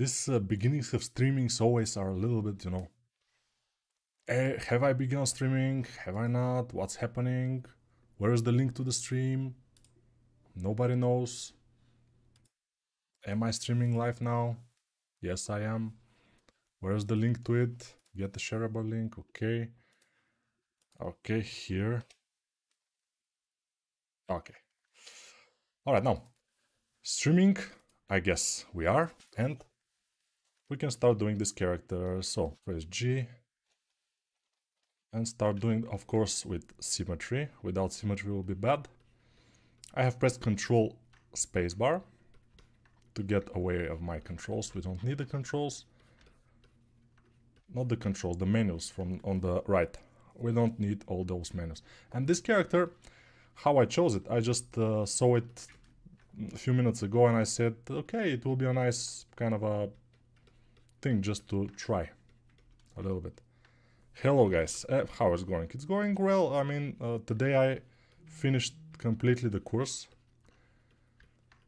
These uh, beginnings of streamings always are a little bit, you know. Eh, have I begun streaming? Have I not? What's happening? Where is the link to the stream? Nobody knows. Am I streaming live now? Yes, I am. Where's the link to it? Get the shareable link. Okay. Okay, here. Okay. All right, now streaming, I guess we are, and we can start doing this character. So press G and start doing, of course, with symmetry. Without symmetry will be bad. I have pressed Control Spacebar to get away of my controls. We don't need the controls. Not the controls, the menus from on the right. We don't need all those menus. And this character, how I chose it, I just uh, saw it a few minutes ago and I said, okay, it will be a nice kind of a thing just to try a little bit. Hello guys, uh, how is going? It's going well, I mean, uh, today I finished completely the course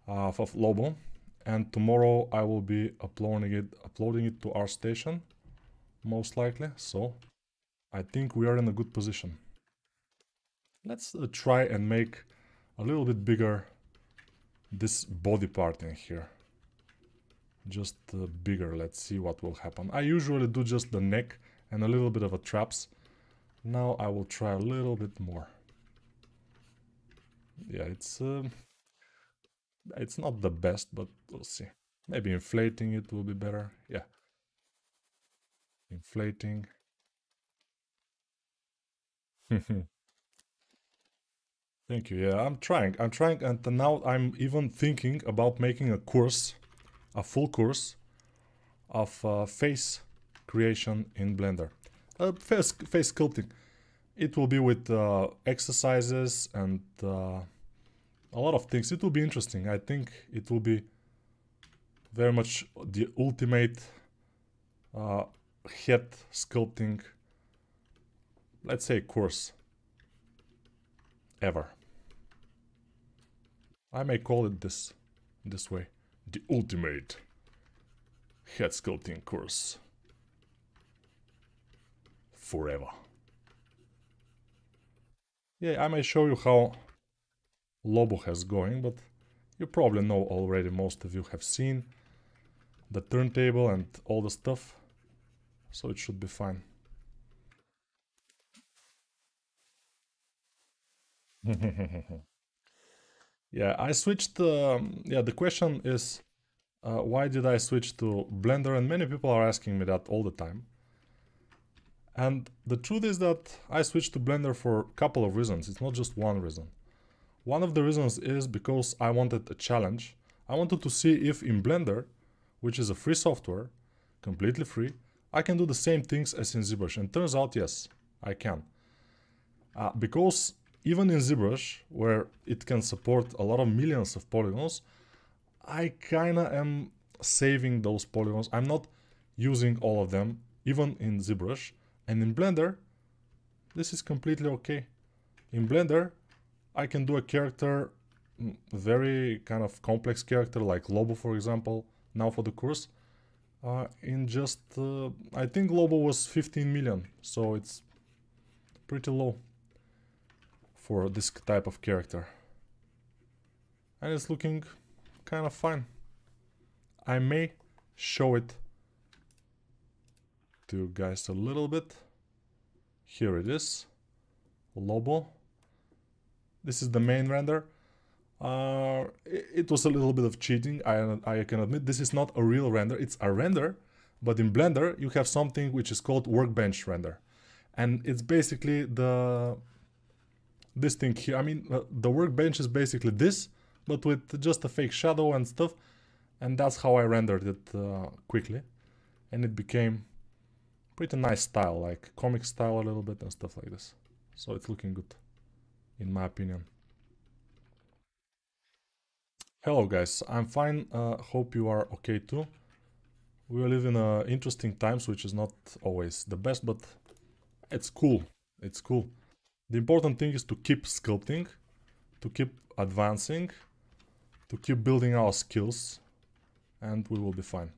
uh, of Lobo and tomorrow I will be uploading it, uploading it to ArtStation, most likely, so I think we are in a good position. Let's uh, try and make a little bit bigger this body part in here. Just uh, bigger, let's see what will happen. I usually do just the neck and a little bit of a traps. Now I will try a little bit more. Yeah, it's uh, it's not the best, but we'll see. Maybe inflating it will be better. Yeah. Inflating. Thank you. Yeah, I'm trying. I'm trying, and now I'm even thinking about making a course, a full course, of uh, face creation in Blender. Uh, face, face sculpting. It will be with uh, exercises and uh, a lot of things. It will be interesting. I think it will be very much the ultimate uh, head sculpting, let's say, course ever. I may call it this, this way. The ultimate head sculpting course. Forever. Yeah, I may show you how Lobo has going, but you probably know already, most of you have seen the turntable and all the stuff, so it should be fine. yeah, I switched, um, yeah, the question is, uh, why did I switch to Blender? And many people are asking me that all the time. And the truth is that I switched to Blender for a couple of reasons. It's not just one reason. One of the reasons is because I wanted a challenge. I wanted to see if in Blender, which is a free software, completely free, I can do the same things as in ZBrush. And turns out, yes, I can. Uh, because even in ZBrush, where it can support a lot of millions of polygons, I kinda am saving those polygons. I'm not using all of them, even in ZBrush. And in Blender, this is completely okay. In Blender, I can do a character, mm, very kind of complex character like Lobo, for example, now for the course. Uh, in just, uh, I think Lobo was 15 million, so it's pretty low for this type of character. And it's looking kind of fine. I may show it to you guys a little bit. Here it is. Lobo. This is the main render. Uh, it, it, was a little bit of cheating, I, I can admit. This is not a real render, it's a render, but in Blender you have something which is called workbench render. And it's basically the this thing here. I mean, uh, the workbench is basically this, but with just a fake shadow and stuff. And that's how I rendered it uh, quickly. And it became pretty nice style, like comic style a little bit and stuff like this. So it's looking good, in my opinion. Hello guys, I'm fine, uh, hope you are okay too. We live in uh, interesting times, which is not always the best, but it's cool, it's cool. The important thing is to keep sculpting, to keep advancing, to keep building our skills, and we will be fine.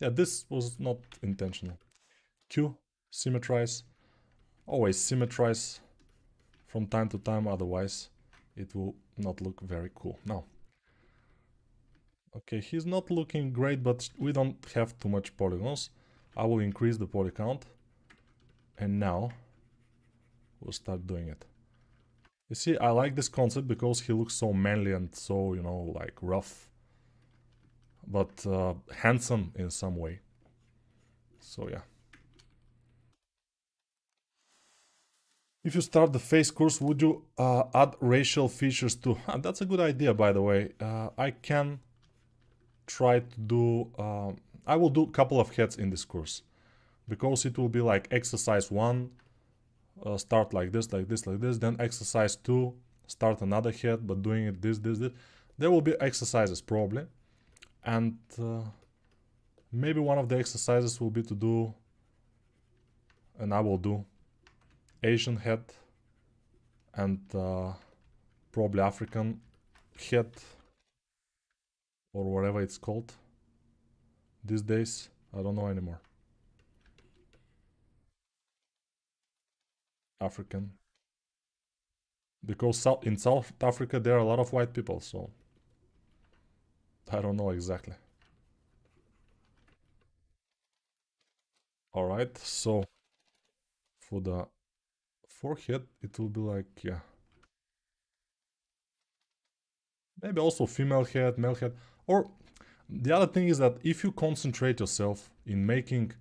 Yeah, this was not intentional. Q, symmetrize. Always symmetrize from time to time, otherwise it will not look very cool. Now, okay, he's not looking great, but we don't have too much polygons. I will increase the poly count. And now, we'll start doing it. You see, I like this concept because he looks so manly and so, you know, like rough. But uh, handsome in some way. So yeah. If you start the face course, would you uh, add racial features too? That's a good idea, by the way. Uh, I can try to do... Uh, I will do a couple of heads in this course. Because it will be like exercise 1, uh, start like this, like this, like this. Then exercise 2, start another head, but doing it this, this, this. There will be exercises probably. And uh, maybe one of the exercises will be to do... And I will do Asian head and uh, probably African head or whatever it's called these days. I don't know anymore. African. Because in South Africa there are a lot of white people, so I don't know exactly. Alright, so for the forehead, it will be like, yeah. Maybe also female head, male head. Or the other thing is that if you concentrate yourself in making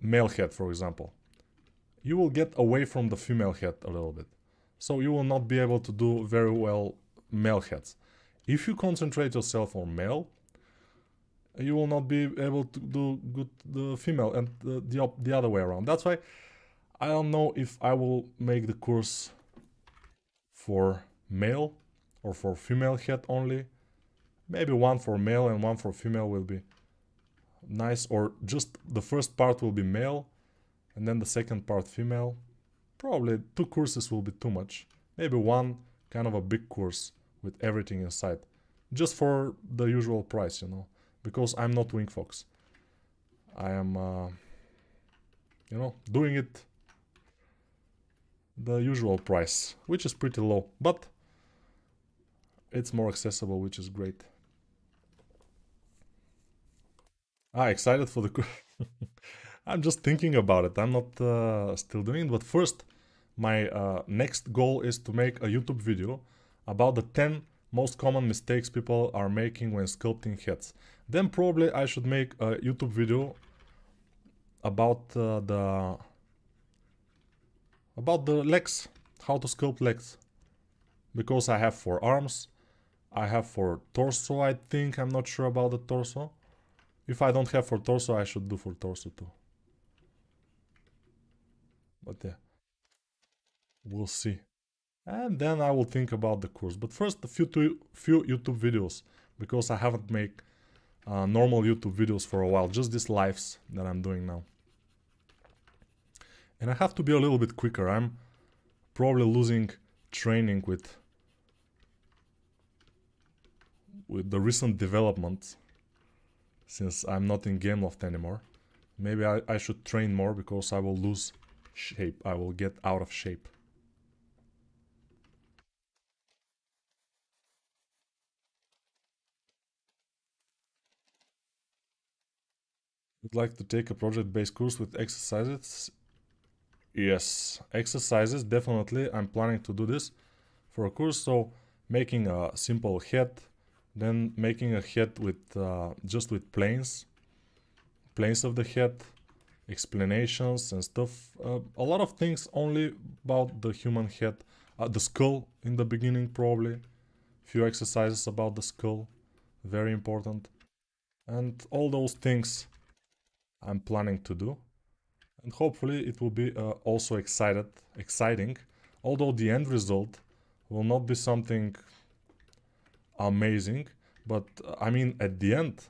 male head, for example, you will get away from the female head a little bit. So you will not be able to do very well male heads. If you concentrate yourself on male, you will not be able to do good the female and the, the, the other way around. That's why I don't know if I will make the course for male or for female head only. Maybe one for male and one for female will be nice. Or just the first part will be male and then the second part female. Probably two courses will be too much. Maybe one kind of a big course with everything inside. Just for the usual price, you know. Because I'm not Wingfox. I am, uh, you know, doing it the usual price, which is pretty low, but it's more accessible, which is great. Ah, excited for the... I'm just thinking about it. I'm not uh, still doing it, but first, my uh, next goal is to make a YouTube video about the 10 most common mistakes people are making when sculpting heads. Then probably I should make a YouTube video about uh, the about the legs, how to sculpt legs. Because I have for arms, I have for torso, I think, I'm not sure about the torso. If I don't have for torso, I should do for torso too. But yeah, we'll see. And then I will think about the course. But first, a few, few YouTube videos, because I haven't made uh, normal YouTube videos for a while, just these lives that I'm doing now. And I have to be a little bit quicker. I'm probably losing training with with the recent development since I'm not in Gameloft anymore. Maybe I, I should train more because I will lose shape. I will get out of shape. Would like to take a project-based course with exercises Yes, exercises, definitely. I'm planning to do this for a course. So making a simple head, then making a head with uh, just with planes, planes of the head, explanations and stuff. Uh, a lot of things only about the human head. Uh, the skull in the beginning probably. Few exercises about the skull, very important. And all those things I'm planning to do and hopefully it will be uh, also excited, exciting, although the end result will not be something amazing, but uh, I mean at the end,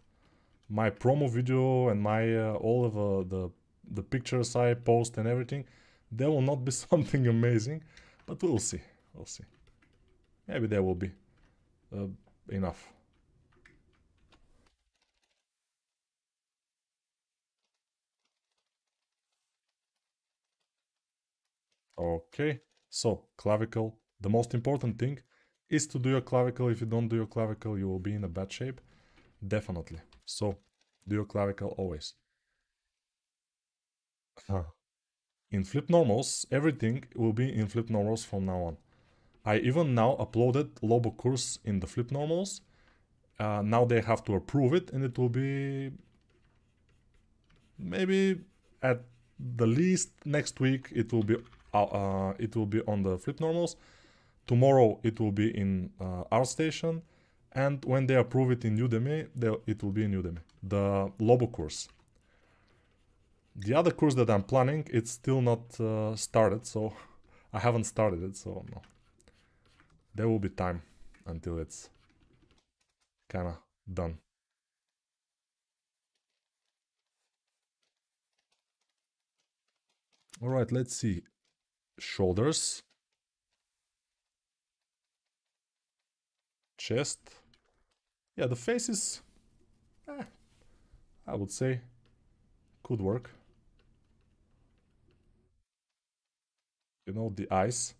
my promo video and my uh, all of uh, the the pictures I post and everything, there will not be something amazing, but we'll see, we'll see. Maybe there will be uh, enough. Okay, so clavicle, the most important thing is to do your clavicle. If you don't do your clavicle, you will be in a bad shape. Definitely. So do your clavicle always in Flipped Normals, everything will be in Flipped Normals from now on. I even now uploaded Lobo course in the Flipped Normals. Uh, now they have to approve it and it will be maybe at the least next week it will be uh, uh, it will be on the Flipped Normals tomorrow it will be in uh, ArtStation and when they approve it in Udemy they, it will be in Udemy the Lobo course the other course that I'm planning it's still not uh, started so I haven't started it so no there will be time until it's kind of done All right, let's see. Shoulders. Chest. Yeah, the face is, eh, I would say, could work. You know, the eyes.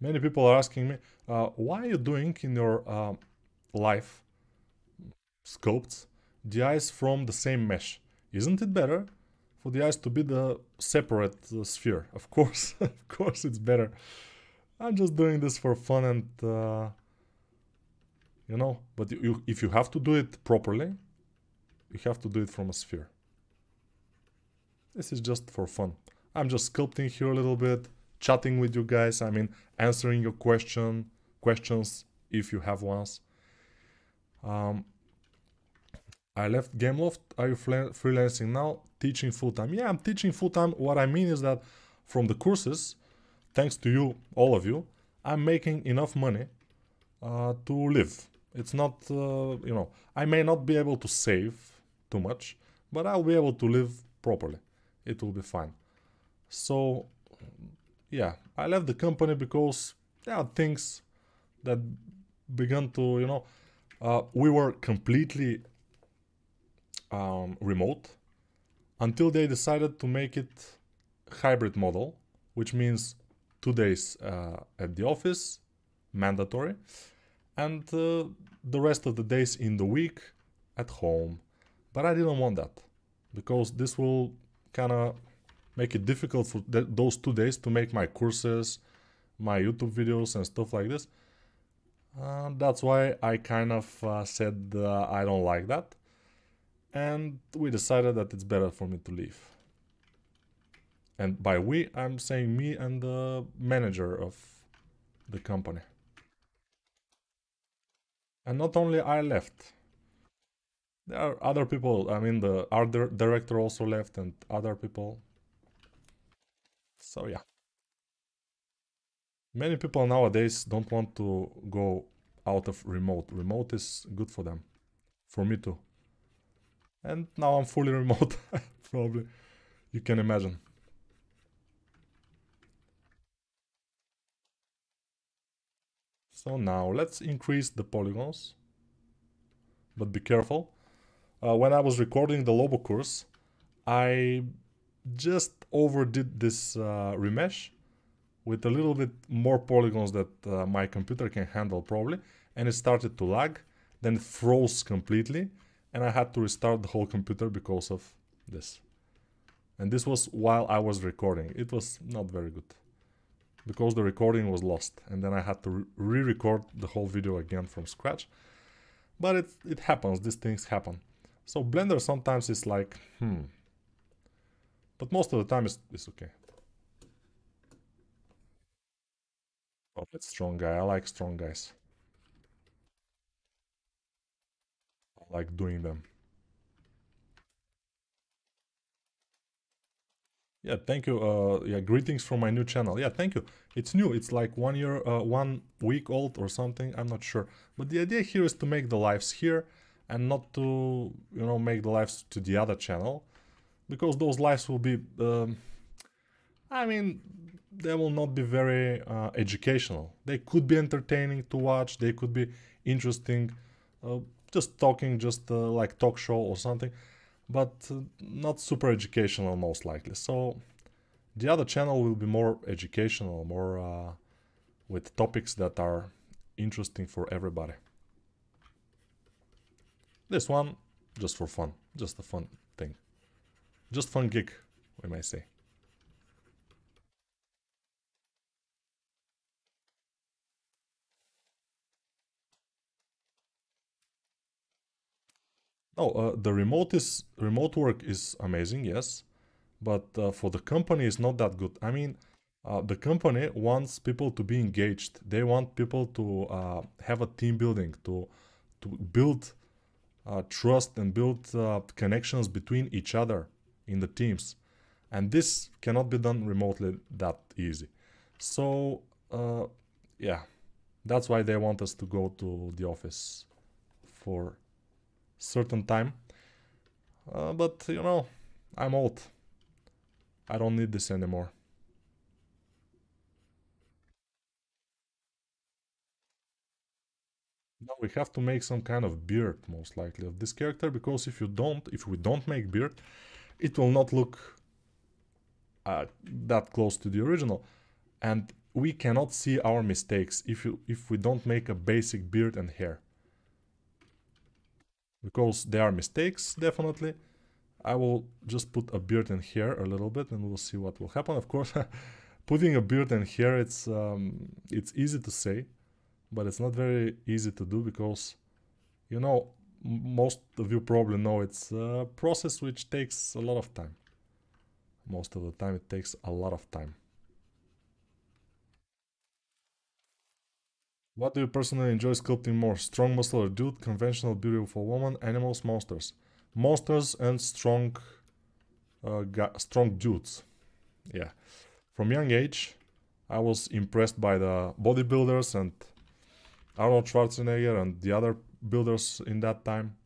Many people are asking me, uh, why are you doing in your uh, life sculpts the eyes from the same mesh? Isn't it better for the eyes to be the separate uh, sphere. Of course, of course it's better. I'm just doing this for fun and, uh, you know, but you, if you have to do it properly, you have to do it from a sphere. This is just for fun. I'm just sculpting here a little bit, chatting with you guys, I mean, answering your question, questions if you have ones. Um, I left Gameloft. Are you freelancing now? Teaching full time? Yeah, I'm teaching full time. What I mean is that from the courses, thanks to you, all of you, I'm making enough money uh, to live. It's not, uh, you know, I may not be able to save too much, but I'll be able to live properly. It will be fine. So, yeah, I left the company because there are things that began to, you know, uh, we were completely um, remote until they decided to make it hybrid model, which means two days uh, at the office, mandatory, and uh, the rest of the days in the week at home. But I didn't want that because this will kind of make it difficult for th those two days to make my courses, my YouTube videos and stuff like this. Uh, that's why I kind of uh, said uh, I don't like that and we decided that it's better for me to leave. And by we, I'm saying me and the manager of the company. And not only I left, there are other people, I mean the art director also left and other people. So yeah. Many people nowadays don't want to go out of remote. Remote is good for them. For me too. And now I'm fully remote, probably. You can imagine. So now let's increase the polygons. But be careful. Uh, when I was recording the Lobo course, I just overdid this uh, remesh with a little bit more polygons that uh, my computer can handle probably. And it started to lag, then froze completely and I had to restart the whole computer because of this. And this was while I was recording. It was not very good because the recording was lost and then I had to re-record the whole video again from scratch. But it, it happens, these things happen. So Blender sometimes is like, hmm. But most of the time it's, it's okay. Oh, it's strong guy. I like strong guys. I like doing them. Yeah, thank you. Uh, yeah, greetings from my new channel. Yeah, thank you. It's new. It's like one year, uh, one week old or something. I'm not sure. But the idea here is to make the lives here and not to, you know, make the lives to the other channel. Because those lives will be, um, I mean, they will not be very uh, educational. They could be entertaining to watch. They could be interesting. Uh, just talking, just uh, like talk show or something, but uh, not super educational most likely. So The other channel will be more educational, more uh, with topics that are interesting for everybody. This one, just for fun, just a fun. Just fun gig, we may say. Oh, uh, the remote is remote work is amazing, yes, but uh, for the company it's not that good. I mean, uh, the company wants people to be engaged. They want people to uh, have a team building, to to build uh, trust and build uh, connections between each other in the teams, and this cannot be done remotely that easy. So yeah, that's why they want us to go to the office for certain time. Uh, but, you know, I'm old. I don't need this anymore. Now we have to make some kind of beard, most likely, of this character, because if you don't, if we don't make beard, it will not look uh, that close to the original. And we cannot see our mistakes if, you, if we don't make a basic beard and hair because there are mistakes, definitely. I will just put a beard in here a little bit and we'll see what will happen. Of course, putting a beard in here, it's, um, it's easy to say, but it's not very easy to do because, you know, most of you probably know it's a process which takes a lot of time. Most of the time it takes a lot of time. What do you personally enjoy sculpting more? Strong muscle or dude, conventional beautiful woman, animals, monsters? Monsters and strong uh, strong dudes. Yeah. From young age, I was impressed by the bodybuilders and Arnold Schwarzenegger and the other builders in that time.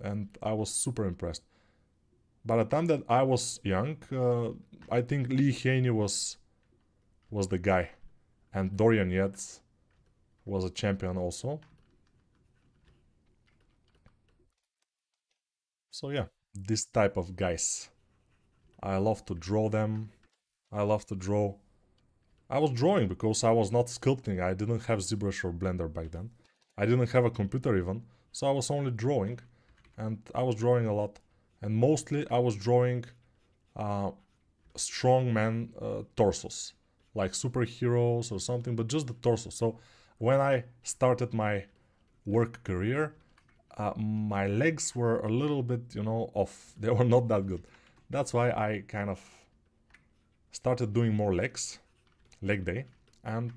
And I was super impressed. By the time that I was young, uh, I think Lee Haney was was the guy and Dorian Yates was a champion also. So yeah, this type of guys. I love to draw them. I love to draw. I was drawing because I was not sculpting. I didn't have ZBrush or Blender back then. I didn't have a computer even. So I was only drawing. And I was drawing a lot. And mostly I was drawing uh, strong man uh, torsos like superheroes or something, but just the torso. So when I started my work career, uh, my legs were a little bit, you know, off. They were not that good. That's why I kind of started doing more legs, leg day, and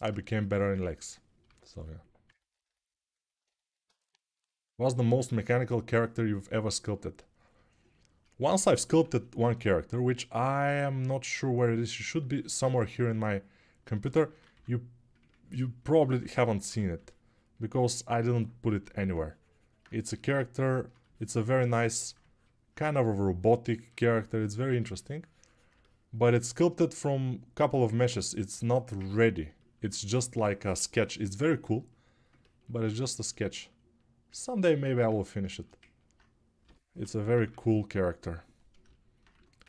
I became better in legs. So yeah. What's the most mechanical character you've ever sculpted? Once I've sculpted one character, which I am not sure where it is, it should be somewhere here in my computer, you you probably haven't seen it, because I didn't put it anywhere. It's a character, it's a very nice, kind of a robotic character, it's very interesting. But it's sculpted from a couple of meshes, it's not ready. It's just like a sketch, it's very cool, but it's just a sketch. Someday maybe I will finish it. It's a very cool character.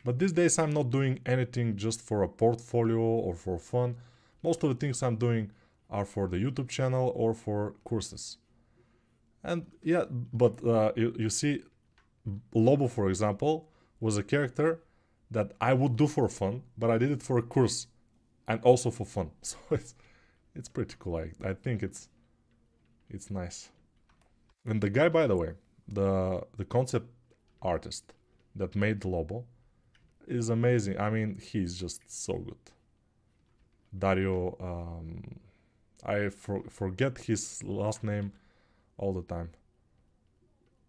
But these days I'm not doing anything just for a portfolio or for fun. Most of the things I'm doing are for the YouTube channel or for courses. And yeah, but uh, you, you see, Lobo, for example, was a character that I would do for fun, but I did it for a course and also for fun. So it's it's pretty cool. I, I think it's it's nice. And the guy, by the way, the the concept artist that made Lobo is amazing. I mean, he's just so good. Dario, um, I for, forget his last name all the time.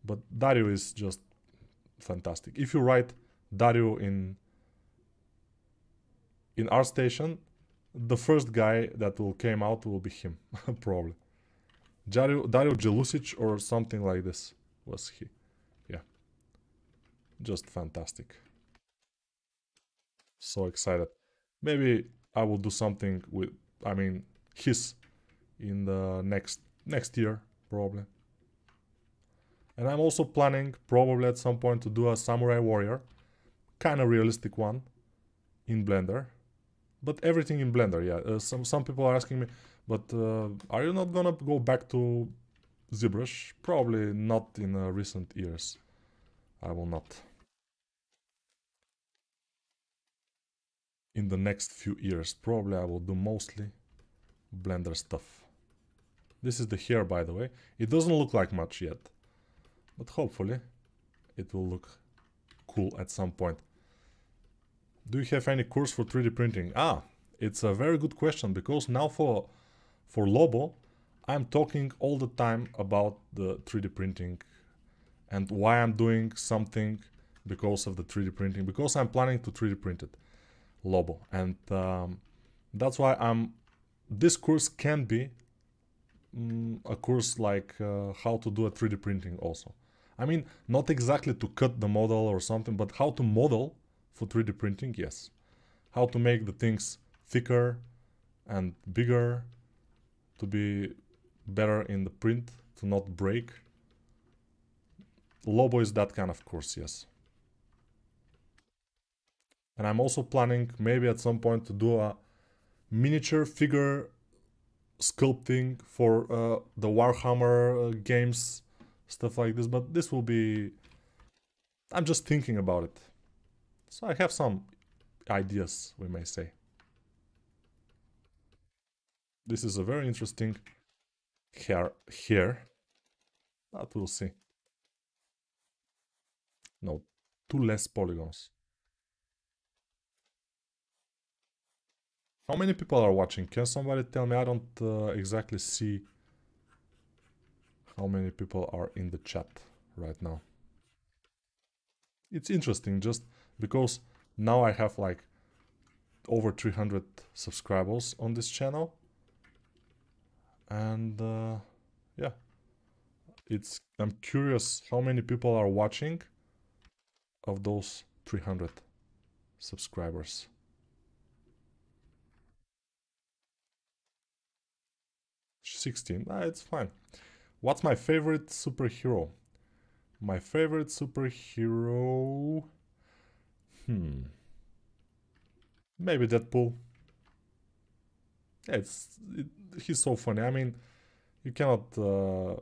But Dario is just fantastic. If you write Dario in in ArtStation, the first guy that will came out will be him, probably. Dario, Dario Jelusic or something like this was he. Yeah. Just fantastic. So excited. Maybe I will do something with, I mean, his in the next next year, probably. And I'm also planning, probably at some point, to do a Samurai Warrior. Kind of realistic one. in Blender, but everything in Blender, yeah. Uh, some, some people are asking me, but uh, are you not gonna go back to ZBrush? Probably not in uh, recent years. I will not. In the next few years, probably I will do mostly Blender stuff. This is the hair, by the way. It doesn't look like much yet, but hopefully it will look cool at some point. Do you have any course for 3D printing? Ah, it's a very good question because now for for Lobo, I'm talking all the time about the 3D printing and why I'm doing something because of the 3D printing, because I'm planning to 3D print it, Lobo. And um, that's why I'm, this course can be mm, a course like uh, how to do a 3D printing also. I mean, not exactly to cut the model or something, but how to model for 3D printing, yes. How to make the things thicker and bigger to be better in the print, to not break. Lobo is that kind of course, yes. And I'm also planning maybe at some point to do a miniature figure sculpting for uh, the Warhammer uh, games, stuff like this. But this will be... I'm just thinking about it. So I have some ideas, we may say. This is a very interesting hair here. But we'll see. No, two less polygons. How many people are watching? Can somebody tell me? I don't uh, exactly see how many people are in the chat right now. It's interesting just because now I have like over 300 subscribers on this channel and uh, yeah it's I'm curious how many people are watching of those 300 subscribers Sixteen. Ah, it's fine. What's my favorite superhero? My favorite superhero Hmm. Maybe Deadpool. It's it, he's so funny. I mean, you cannot uh,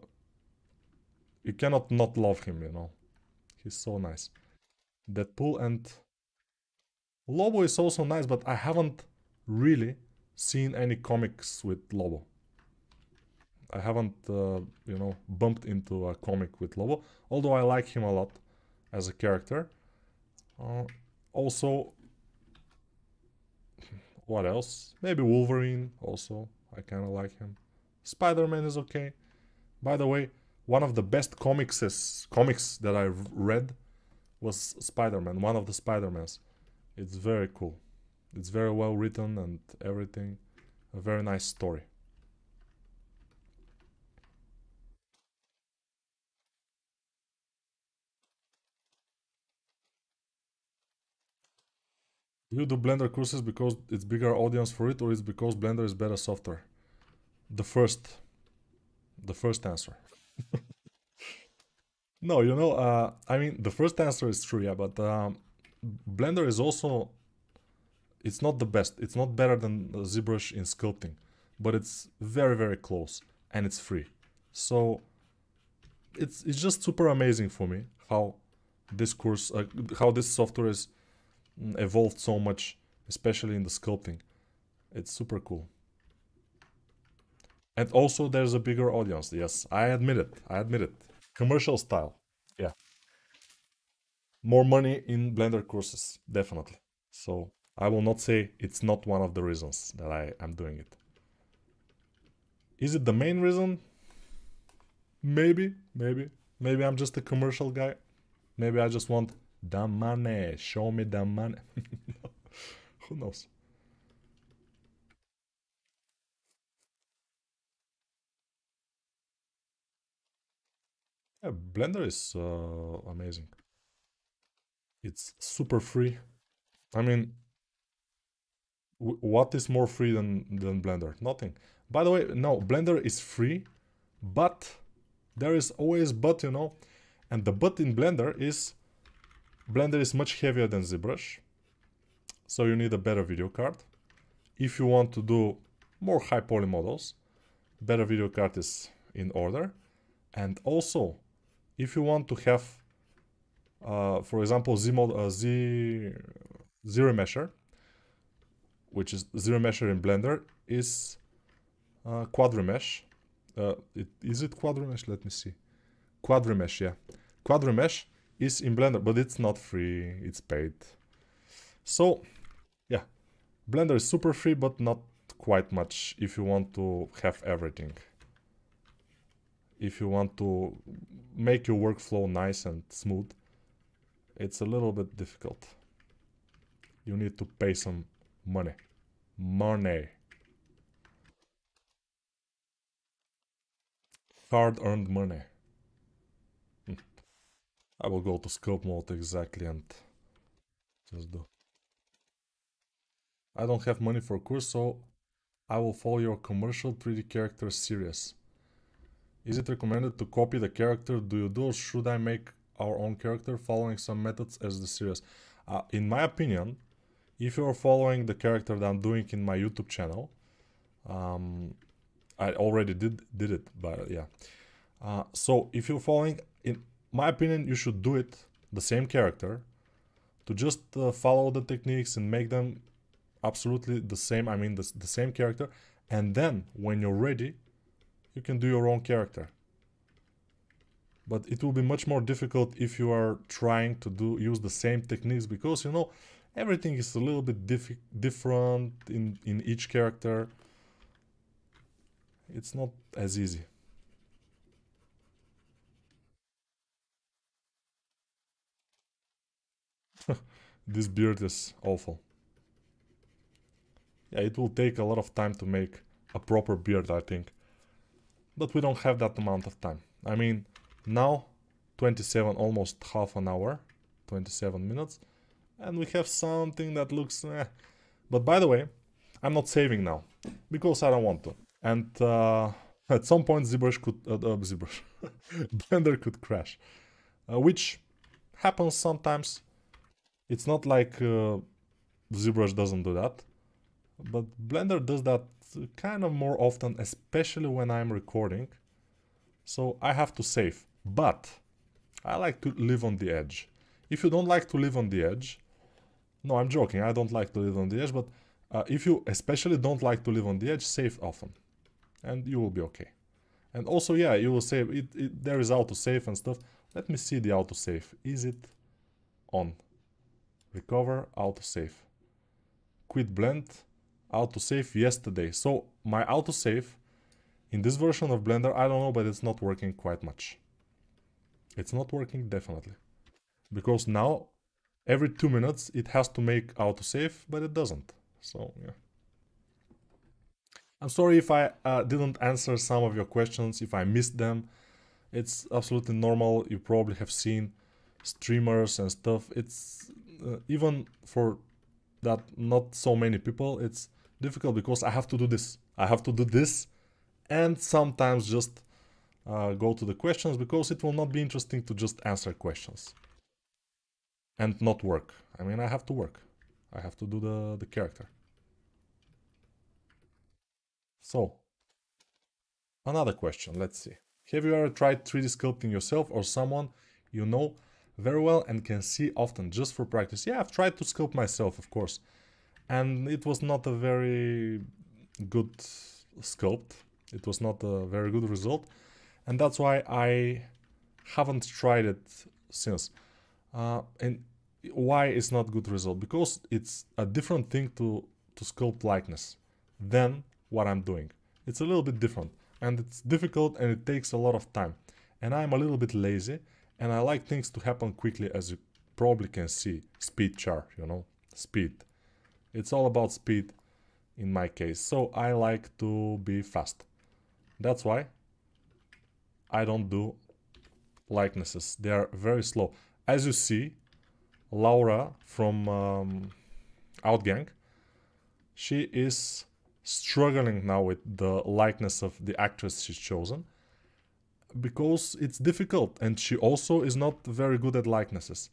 you cannot not love him. You know, he's so nice. Deadpool and Lobo is also nice, but I haven't really seen any comics with Lobo. I haven't, uh, you know, bumped into a comic with Lobo, although I like him a lot as a character. Uh, also, what else? Maybe Wolverine also. I kind of like him. Spider-Man is okay. By the way, one of the best comics comics that I've read was Spider-Man, one of the Spider-Mans. It's very cool. It's very well written and everything. A very nice story. You do Blender courses because it's bigger audience for it or it's because Blender is better software? The first. The first answer. no, you know, uh, I mean, the first answer is true, yeah, but um, Blender is also, it's not the best. It's not better than ZBrush in sculpting, but it's very, very close and it's free. So it's, it's just super amazing for me how this course, uh, how this software is evolved so much, especially in the sculpting. It's super cool. And also there's a bigger audience. Yes, I admit it. I admit it. Commercial style. Yeah. More money in Blender courses, definitely. So I will not say it's not one of the reasons that I am doing it. Is it the main reason? Maybe, maybe. Maybe I'm just a commercial guy. Maybe I just want the money. Show me the money. Who knows? Yeah, Blender is uh, amazing. It's super free. I mean, what is more free than, than Blender? Nothing. By the way, no, Blender is free, but there is always but, you know, and the but in Blender is Blender is much heavier than ZBrush. So you need a better video card. If you want to do more high poly models, better video card is in order. And also, if you want to have, uh, for example, Z, mod, uh, Z ZRemesher, which is ZRemesher in Blender, is uh, quadrimesh. Uh, it, is it quadrimesh? Let me see. Quadrimesh, yeah. Quadrimesh is in Blender, but it's not free, it's paid. So, yeah, Blender is super free, but not quite much if you want to have everything. If you want to make your workflow nice and smooth, it's a little bit difficult. You need to pay some money. Money. Hard-earned money. I will go to sculpt mode exactly and just do. I don't have money for course, so I will follow your commercial 3D character series. Is it recommended to copy the character do you do or should I make our own character following some methods as the series? Uh, in my opinion, if you're following the character that I'm doing in my YouTube channel, um, I already did did it, but yeah. Uh, so if you're following, in my opinion, you should do it the same character to just uh, follow the techniques and make them absolutely the same. I mean, the, the same character, and then when you're ready, you can do your own character. But it will be much more difficult if you are trying to do use the same techniques because you know everything is a little bit diff different in in each character it's not as easy. This beard is awful. Yeah, it will take a lot of time to make a proper beard, I think. But we don't have that amount of time. I mean, now 27, almost half an hour, 27 minutes, and we have something that looks eh. But by the way, I'm not saving now, because I don't want to and uh, at some point ZBrush could uh, uh, ZBrush Blender could crash, uh, which happens sometimes. It's not like uh, ZBrush doesn't do that, but Blender does that kind of more often, especially when I'm recording. So I have to save, but I like to live on the edge. If you don't like to live on the edge, no, I'm joking. I don't like to live on the edge, but uh, if you especially don't like to live on the edge, save often and you will be okay. And also, yeah, you will save, it, it, there is autosave and stuff. Let me see the autosave. Is it on? Recover, autosave. Quit blend, autosave yesterday. So my autosave in this version of Blender, I don't know, but it's not working quite much. It's not working definitely. Because now, every two minutes, it has to make autosave, but it doesn't. So, yeah. I'm sorry if I uh, didn't answer some of your questions, if I missed them. It's absolutely normal. You probably have seen streamers and stuff. It's uh, even for that not so many people, it's difficult because I have to do this. I have to do this and sometimes just uh, go to the questions because it will not be interesting to just answer questions and not work. I mean, I have to work. I have to do the, the character. So, another question, let's see. Have you ever tried 3D sculpting yourself or someone you know very well and can see often just for practice? Yeah, I've tried to sculpt myself, of course. And it was not a very good sculpt. It was not a very good result. And that's why I haven't tried it since. Uh, and why it's not good result? Because it's a different thing to, to sculpt likeness than what I'm doing. It's a little bit different and it's difficult and it takes a lot of time. And I'm a little bit lazy and I like things to happen quickly as you probably can see. Speedchar, you know, speed. It's all about speed in my case. So I like to be fast. That's why I don't do likenesses. They are very slow. As you see, Laura from um, Outgang, she is struggling now with the likeness of the actress she's chosen because it's difficult and she also is not very good at likenesses.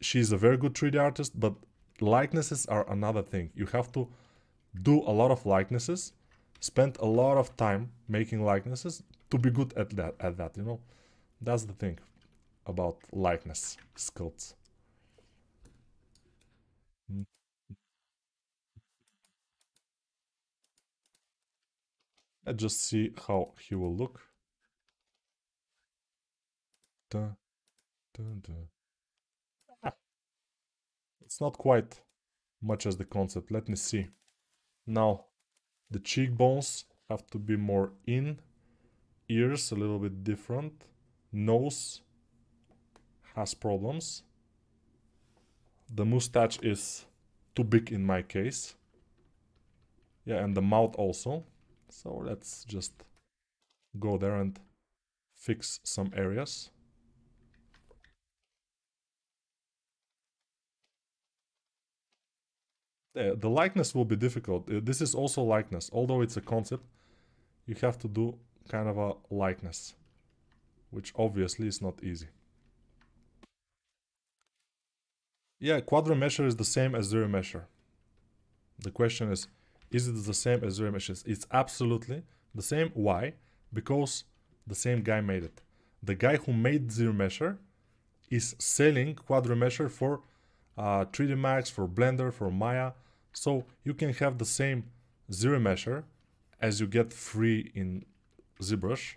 She's a very good 3D artist, but likenesses are another thing. You have to do a lot of likenesses, spend a lot of time making likenesses to be good at that. At that, you know, that's the thing about likeness sculpts. Let's just see how he will look. Ah. It's not quite much as the concept. Let me see. Now, the cheekbones have to be more in. Ears a little bit different. Nose has problems. The mustache is too big in my case. Yeah, and the mouth also. So let's just go there and fix some areas. The, the likeness will be difficult. Uh, this is also likeness. Although it's a concept, you have to do kind of a likeness, which obviously is not easy. Yeah, QuadRemesher is the same as ZRemesher. The question is, is it the same as ZRemesher? It's absolutely the same. Why? Because the same guy made it. The guy who made ZRemesher is selling QuadRemesher for uh, 3D Max, for Blender, for Maya. So you can have the same ZRemesher as you get free in ZBrush,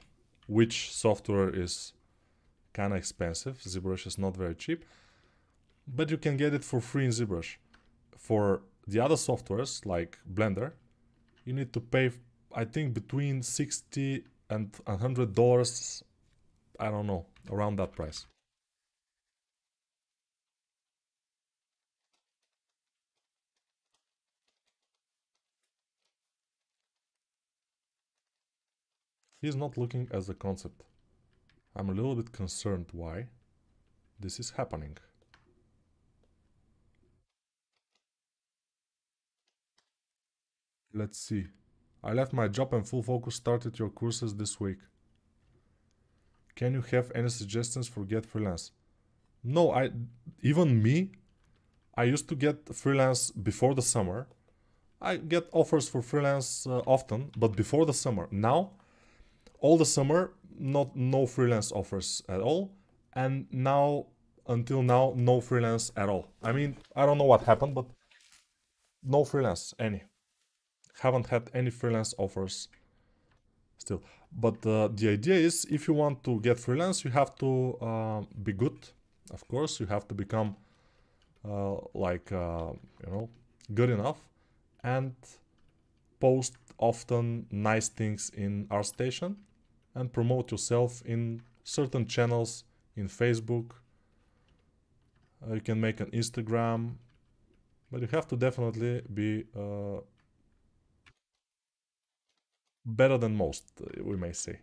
which software is kind of expensive. ZBrush is not very cheap but you can get it for free in ZBrush. For the other softwares like Blender, you need to pay, I think, between 60 and $100, I don't know, around that price. He's not looking as a concept. I'm a little bit concerned why this is happening. Let's see. I left my job and full focus started your courses this week. Can you have any suggestions for get freelance? No, I even me, I used to get freelance before the summer. I get offers for freelance uh, often, but before the summer. Now, all the summer, not no freelance offers at all, and now until now, no freelance at all. I mean, I don't know what happened, but no freelance any haven't had any freelance offers still. But uh, the idea is if you want to get freelance, you have to uh, be good. Of course, you have to become uh, like, uh, you know, good enough and post often nice things in ArtStation and promote yourself in certain channels in Facebook. Uh, you can make an Instagram, but you have to definitely be uh, better than most, uh, we may say.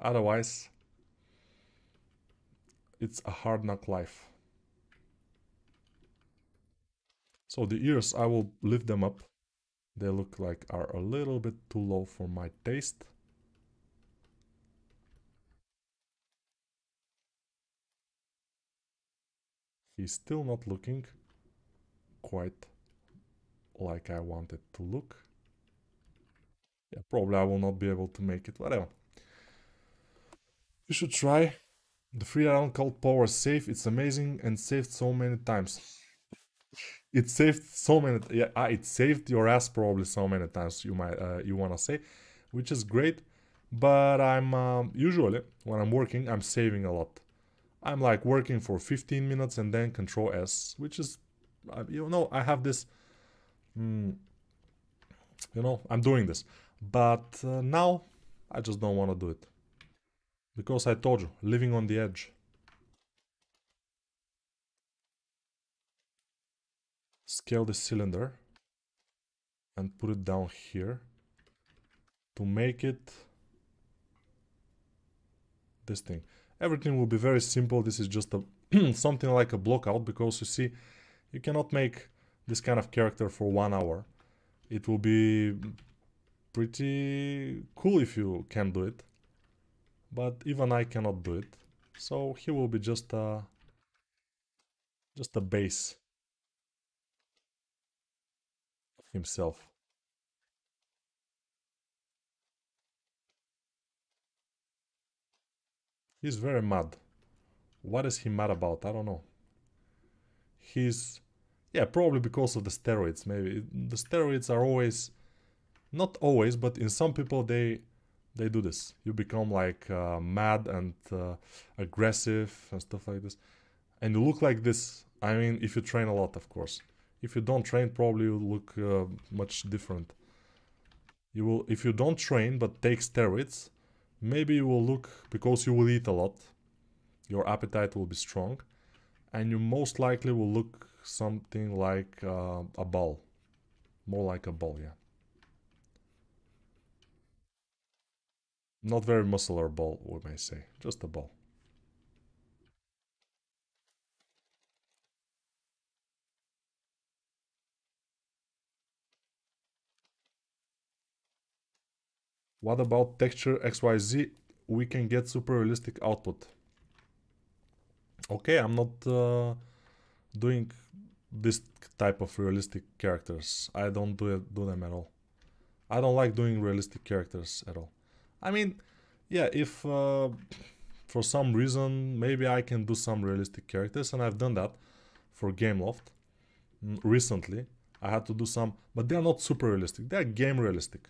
Otherwise, it's a hard knock life. So the ears, I will lift them up. They look like are a little bit too low for my taste. He's still not looking quite like I wanted to look. Yeah, probably I will not be able to make it, whatever. You should try the free round called Power Save. It's amazing and saved so many times. It saved so many, yeah, ah, it saved your ass probably so many times. You might, uh, you wanna say, which is great. But I'm um, usually when I'm working, I'm saving a lot. I'm like working for 15 minutes and then Control S, which is, uh, you know, I have this. Mm, you know, I'm doing this. But uh, now I just don't want to do it. Because I told you, living on the edge. Scale the cylinder and put it down here to make it this thing. Everything will be very simple. This is just a something like a blockout because you see, you cannot make this kind of character for one hour. It will be pretty cool if you can do it. But even I cannot do it. So he will be just a just a base himself. He's very mad. What is he mad about? I don't know. He's... Yeah, probably because of the steroids, maybe. The steroids are always... Not always, but in some people they they do this. You become like uh, mad and uh, aggressive and stuff like this. And you look like this. I mean, if you train a lot, of course. If you don't train, probably you look uh, much different. You will, if you don't train but take steroids, maybe you will look because you will eat a lot. Your appetite will be strong, and you most likely will look something like uh, a ball, more like a ball, yeah. Not very muscular ball, we may say. Just a ball. What about TexturingXYZ? We can get super realistic output. Okay, I'm not uh, doing this type of realistic characters. I don't do, it, do them at all. I don't like doing realistic characters at all. I mean, yeah, if uh, for some reason maybe I can do some realistic characters, and I've done that for Gameloft mm, recently. I had to do some, but they're not super realistic. They're game realistic.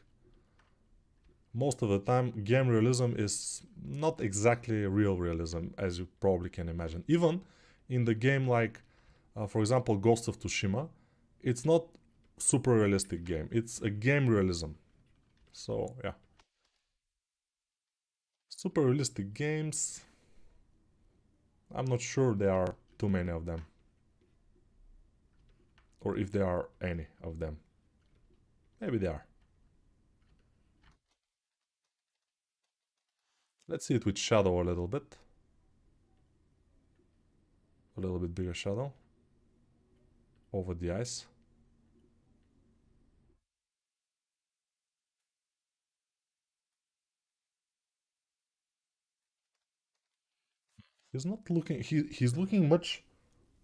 Most of the time, game realism is not exactly real realism, as you probably can imagine. Even in the game like, uh, for example, Ghost of Tsushima, it's not super realistic game. It's a game realism. So, yeah. Super realistic games. I'm not sure there are too many of them. Or if there are any of them. Maybe there are. Let's see it with shadow a little bit. A little bit bigger shadow over the eyes. He's not looking... He, he's looking much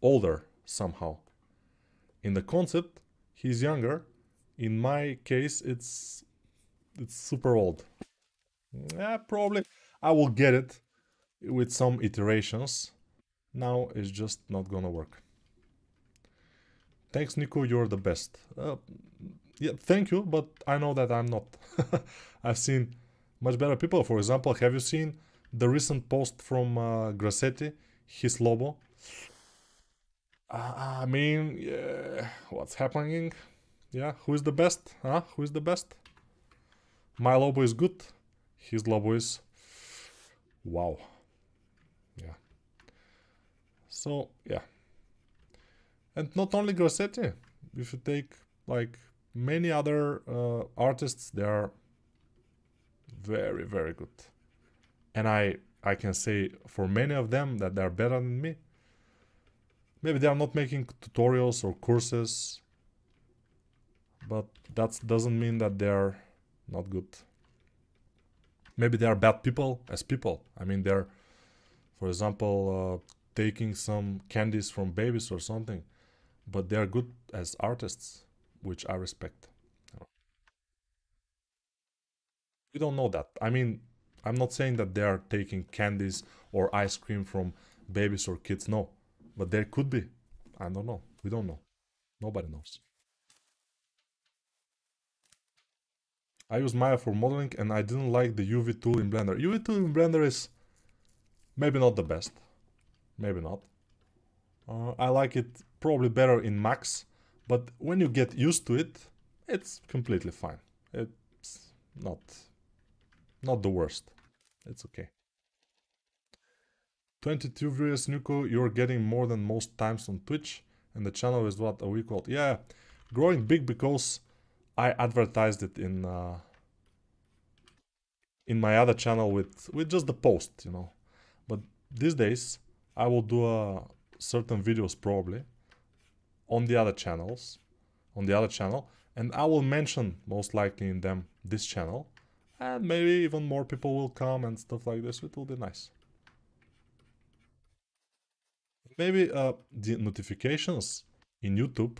older somehow. In the concept, he's younger. In my case, it's it's super old. Yeah, probably I will get it with some iterations. Now it's just not gonna work. Thanks, Nico. You're the best. Uh, yeah, thank you, but I know that I'm not. I've seen much better people. For example, have you seen the recent post from uh, Grassetti, his Lobo. Uh, I mean, yeah, what's happening? Yeah, who is the best? Huh? Who is the best? My Lobo is good. His Lobo is... Wow. Yeah. So, yeah. And not only Grassetti. If you take, like, many other uh, artists, they are very, very good and I I can say for many of them that they're better than me. Maybe they are not making tutorials or courses, but that doesn't mean that they're not good. Maybe they are bad people as people. I mean, they're, for example, uh, taking some candies from babies or something, but they're good as artists, which I respect. We don't know that. I mean, I'm not saying that they are taking candies or ice cream from babies or kids, no. But there could be. I don't know. We don't know. Nobody knows. I use Maya for modeling and I didn't like the UV tool in Blender. UV tool in Blender is maybe not the best. Maybe not. Uh, I like it probably better in Max, but when you get used to it, it's completely fine. It's not not the worst. It's okay. 22 viewers, Nuko, you're getting more than most times on Twitch. And the channel is what, a week old? Yeah, growing big because I advertised it in uh, in my other channel with, with just the post, you know. But these days, I will do uh, certain videos probably on the other channels, on the other channel. And I will mention most likely in them this channel and maybe even more people will come and stuff like this. It will be nice. Maybe uh, the notifications in YouTube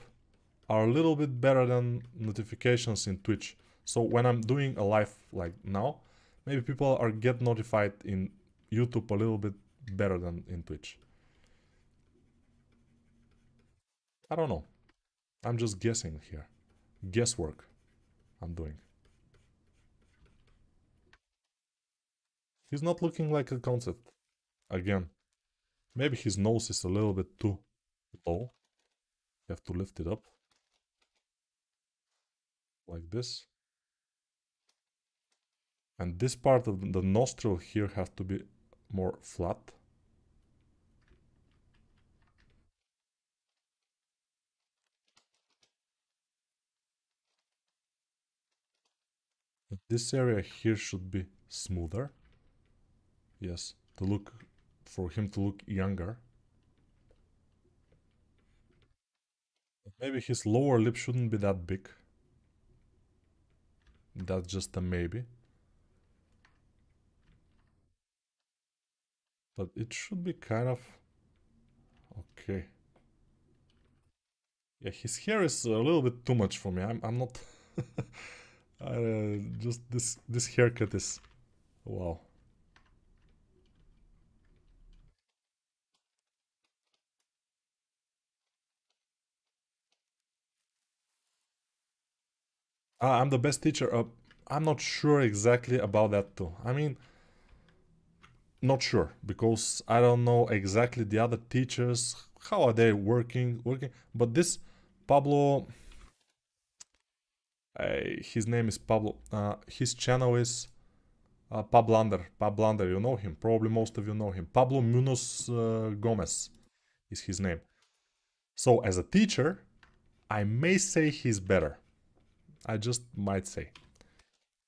are a little bit better than notifications in Twitch. So when I'm doing a live like now, maybe people are get notified in YouTube a little bit better than in Twitch. I don't know. I'm just guessing here. Guesswork I'm doing. He's not looking like a concept. Again, maybe his nose is a little bit too low. You have to lift it up. Like this. And this part of the nostril here has to be more flat. This area here should be smoother. Yes, to look for him to look younger. Maybe his lower lip shouldn't be that big. That's just a maybe. But it should be kind of... Okay. Yeah, his hair is a little bit too much for me. I'm, I'm not... I, uh, just this this haircut is... Wow. Uh, I'm the best teacher. Uh, I'm not sure exactly about that too. I mean, not sure because I don't know exactly the other teachers. How are they working? Working, but this Pablo, uh, his name is Pablo. Uh, his channel is uh, Pablander. Pablander, you know him. Probably most of you know him. Pablo Munoz uh, Gomez is his name. So as a teacher, I may say he's better I just might say.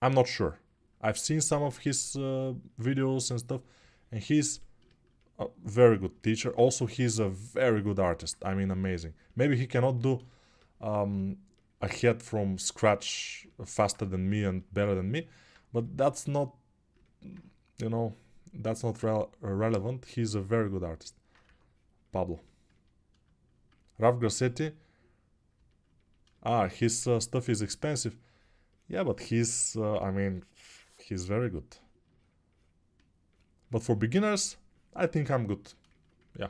I'm not sure. I've seen some of his uh, videos and stuff, and he's a very good teacher. Also, he's a very good artist. I mean, amazing. Maybe he cannot do um, a head from scratch faster than me and better than me, but that's not, you know, that's not re relevant. He's a very good artist. Pablo. Ralph Grassetti, ah, his uh, stuff is expensive. Yeah, but he's, uh, I mean, he's very good. But for beginners, I think I'm good. Yeah,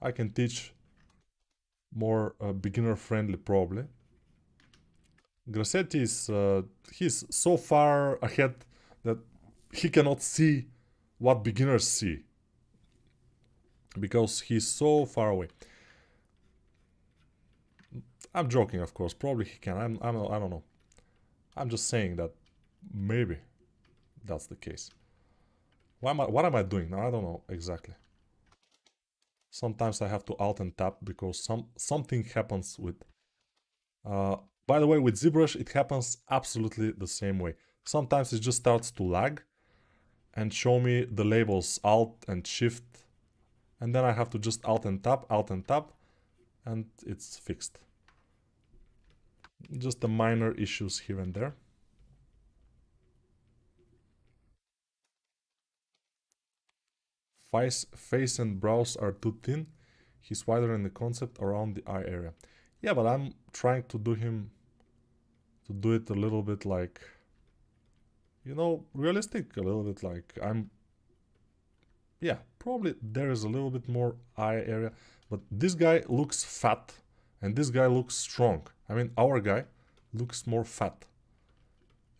I can teach more uh, beginner friendly probably. Grassetti is, uh, he's so far ahead that he cannot see what beginners see. Because he's so far away. I'm joking, of course. Probably he can. I'm, I'm, I don't know. I'm just saying that maybe that's the case. What am I, what am I doing now? I don't know exactly. Sometimes I have to alt and tap because some something happens with... Uh, by the way, with ZBrush, it happens absolutely the same way. Sometimes it just starts to lag and show me the labels alt and shift. And then I have to just alt and tap, alt and tap, and it's fixed. Just the minor issues here and there. Face, face and brows are too thin. He's wider in the concept around the eye area. Yeah, but I'm trying to do him to do it a little bit like you know, realistic a little bit like I'm yeah, probably there is a little bit more eye area, but this guy looks fat and this guy looks strong. I mean, our guy looks more fat,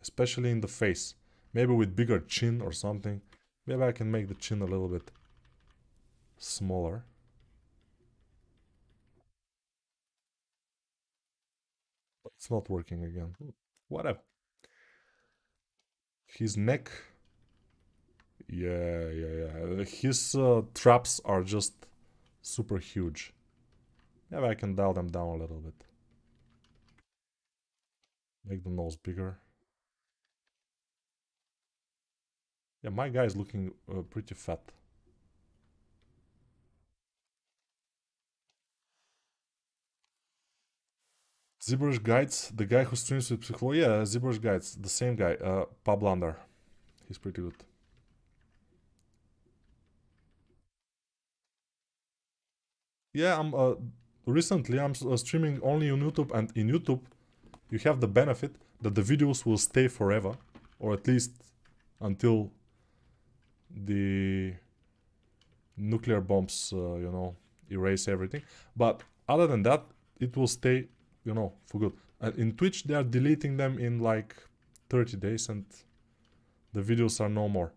especially in the face. Maybe with bigger chin or something. Maybe I can make the chin a little bit smaller. It's not working again. Whatever. His neck. Yeah, yeah, yeah. His uh, traps are just super huge. Maybe I can dial them down a little bit. Make the nose bigger. Yeah, my guy is looking uh, pretty fat. ZBrush Guides, the guy who streams with Pixologic. Yeah, ZBrush Guides, the same guy, uh, Pablander. He's pretty good. Yeah, I'm. Uh, recently I'm uh, streaming only on YouTube and in YouTube you have the benefit that the videos will stay forever or at least until the nuclear bombs, uh, you know, erase everything. But other than that, it will stay, you know, for good. In Twitch, they are deleting them in like 30 days and the videos are no more.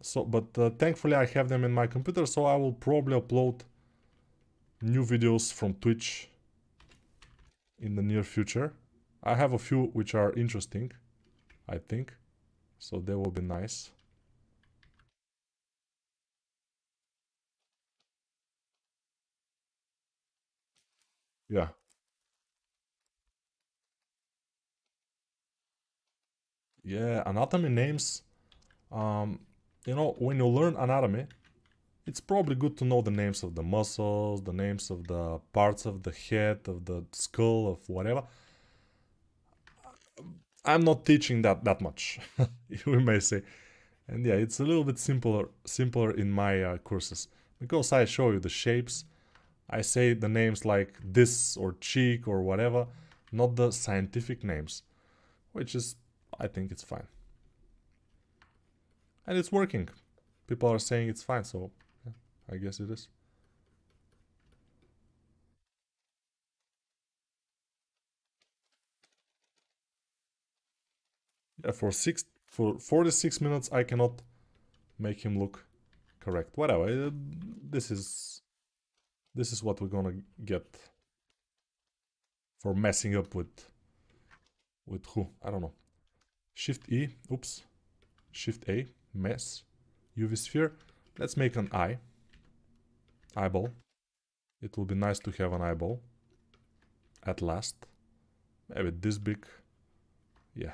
So, but uh, thankfully I have them in my computer, so I will probably upload new videos from Twitch in the near future. I have a few which are interesting, I think, so they will be nice. Yeah. Yeah, anatomy names. Um, you know, when you learn anatomy, it's probably good to know the names of the muscles, the names of the parts of the head, of the skull, of whatever. I'm not teaching that that much, we may say. And yeah, it's a little bit simpler simpler in my uh, courses because I show you the shapes. I say the names like this or cheek or whatever, not the scientific names, which is, I think it's fine. And it's working. People are saying it's fine, so I guess it is. Yeah, for six for 46 minutes I cannot make him look correct. Whatever. Uh, this is this is what we're gonna get for messing up with with who? I don't know. Shift E, oops. Shift A, mess. UV sphere. Let's make an eye. Eyeball. It will be nice to have an eyeball. At last. Maybe this big. Yeah.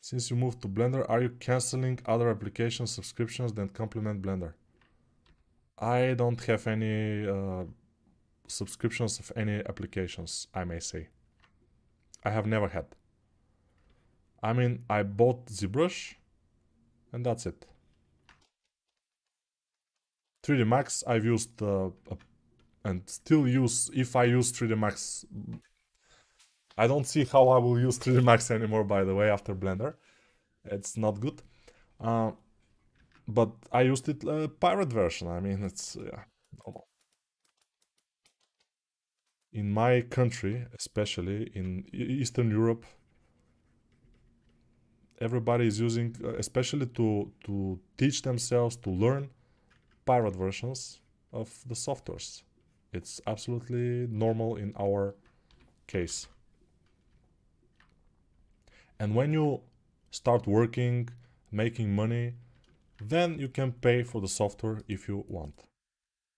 Since you moved to Blender, are you canceling other application subscriptions that complement Blender? I don't have any uh, subscriptions of any applications, I may say. I have never had. I mean, I bought ZBrush and that's it. 3D Max I've used uh, and still use, if I use 3D Max I don't see how I will use 3D Max anymore, by the way, after Blender. It's not good. Uh, but I used it uh, pirate version. I mean, it's yeah, normal. In my country, especially in Eastern Europe, everybody is using, uh, especially to to teach themselves to learn pirate versions of the softwares. It's absolutely normal in our case. And when you start working, making money, then you can pay for the software if you want.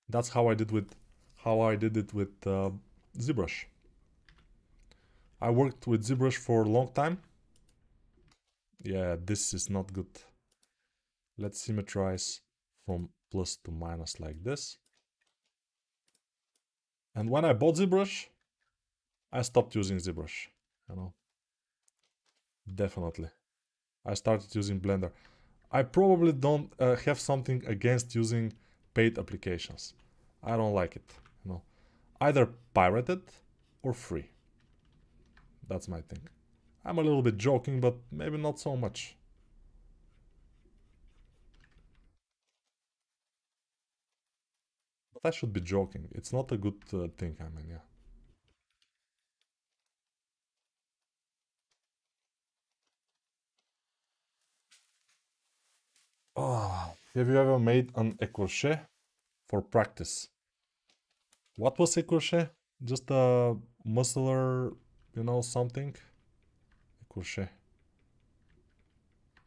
That's how I did with how I did it with uh, ZBrush. I worked with ZBrush for a long time. Yeah, this is not good. Let's symmetrize from plus to minus like this. And when I bought ZBrush, I stopped using ZBrush, you know. Definitely. I started using Blender. I probably don't uh, have something against using paid applications. I don't like it, you know. Either pirated or free. That's my thing. I'm a little bit joking, but maybe not so much. But I should be joking. It's not a good uh, thing, I mean, yeah. Oh, have you ever made an écorché for practice? What was écorché? Just a muscular, you know, something? Écorché.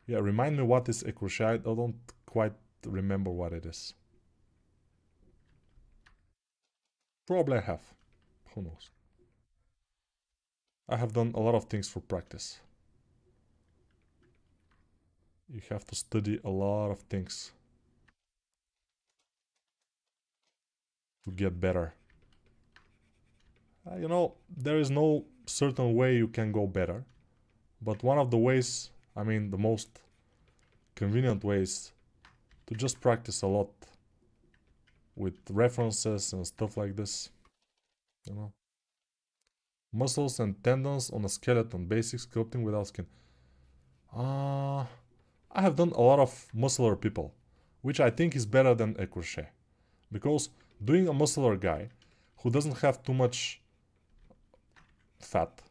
Yeah, remind me what is écorché. I don't quite remember what it is. Probably I have. Who knows? I have done a lot of things for practice you have to study a lot of things to get better. Uh, you know, there is no certain way you can go better, but one of the ways, I mean, the most convenient ways to just practice a lot with references and stuff like this. You know, muscles and tendons on a skeleton, basic sculpting without skin. Uh, I have done a lot of muscular people, which I think is better than écorché. Because doing a muscular guy who doesn't have too much fat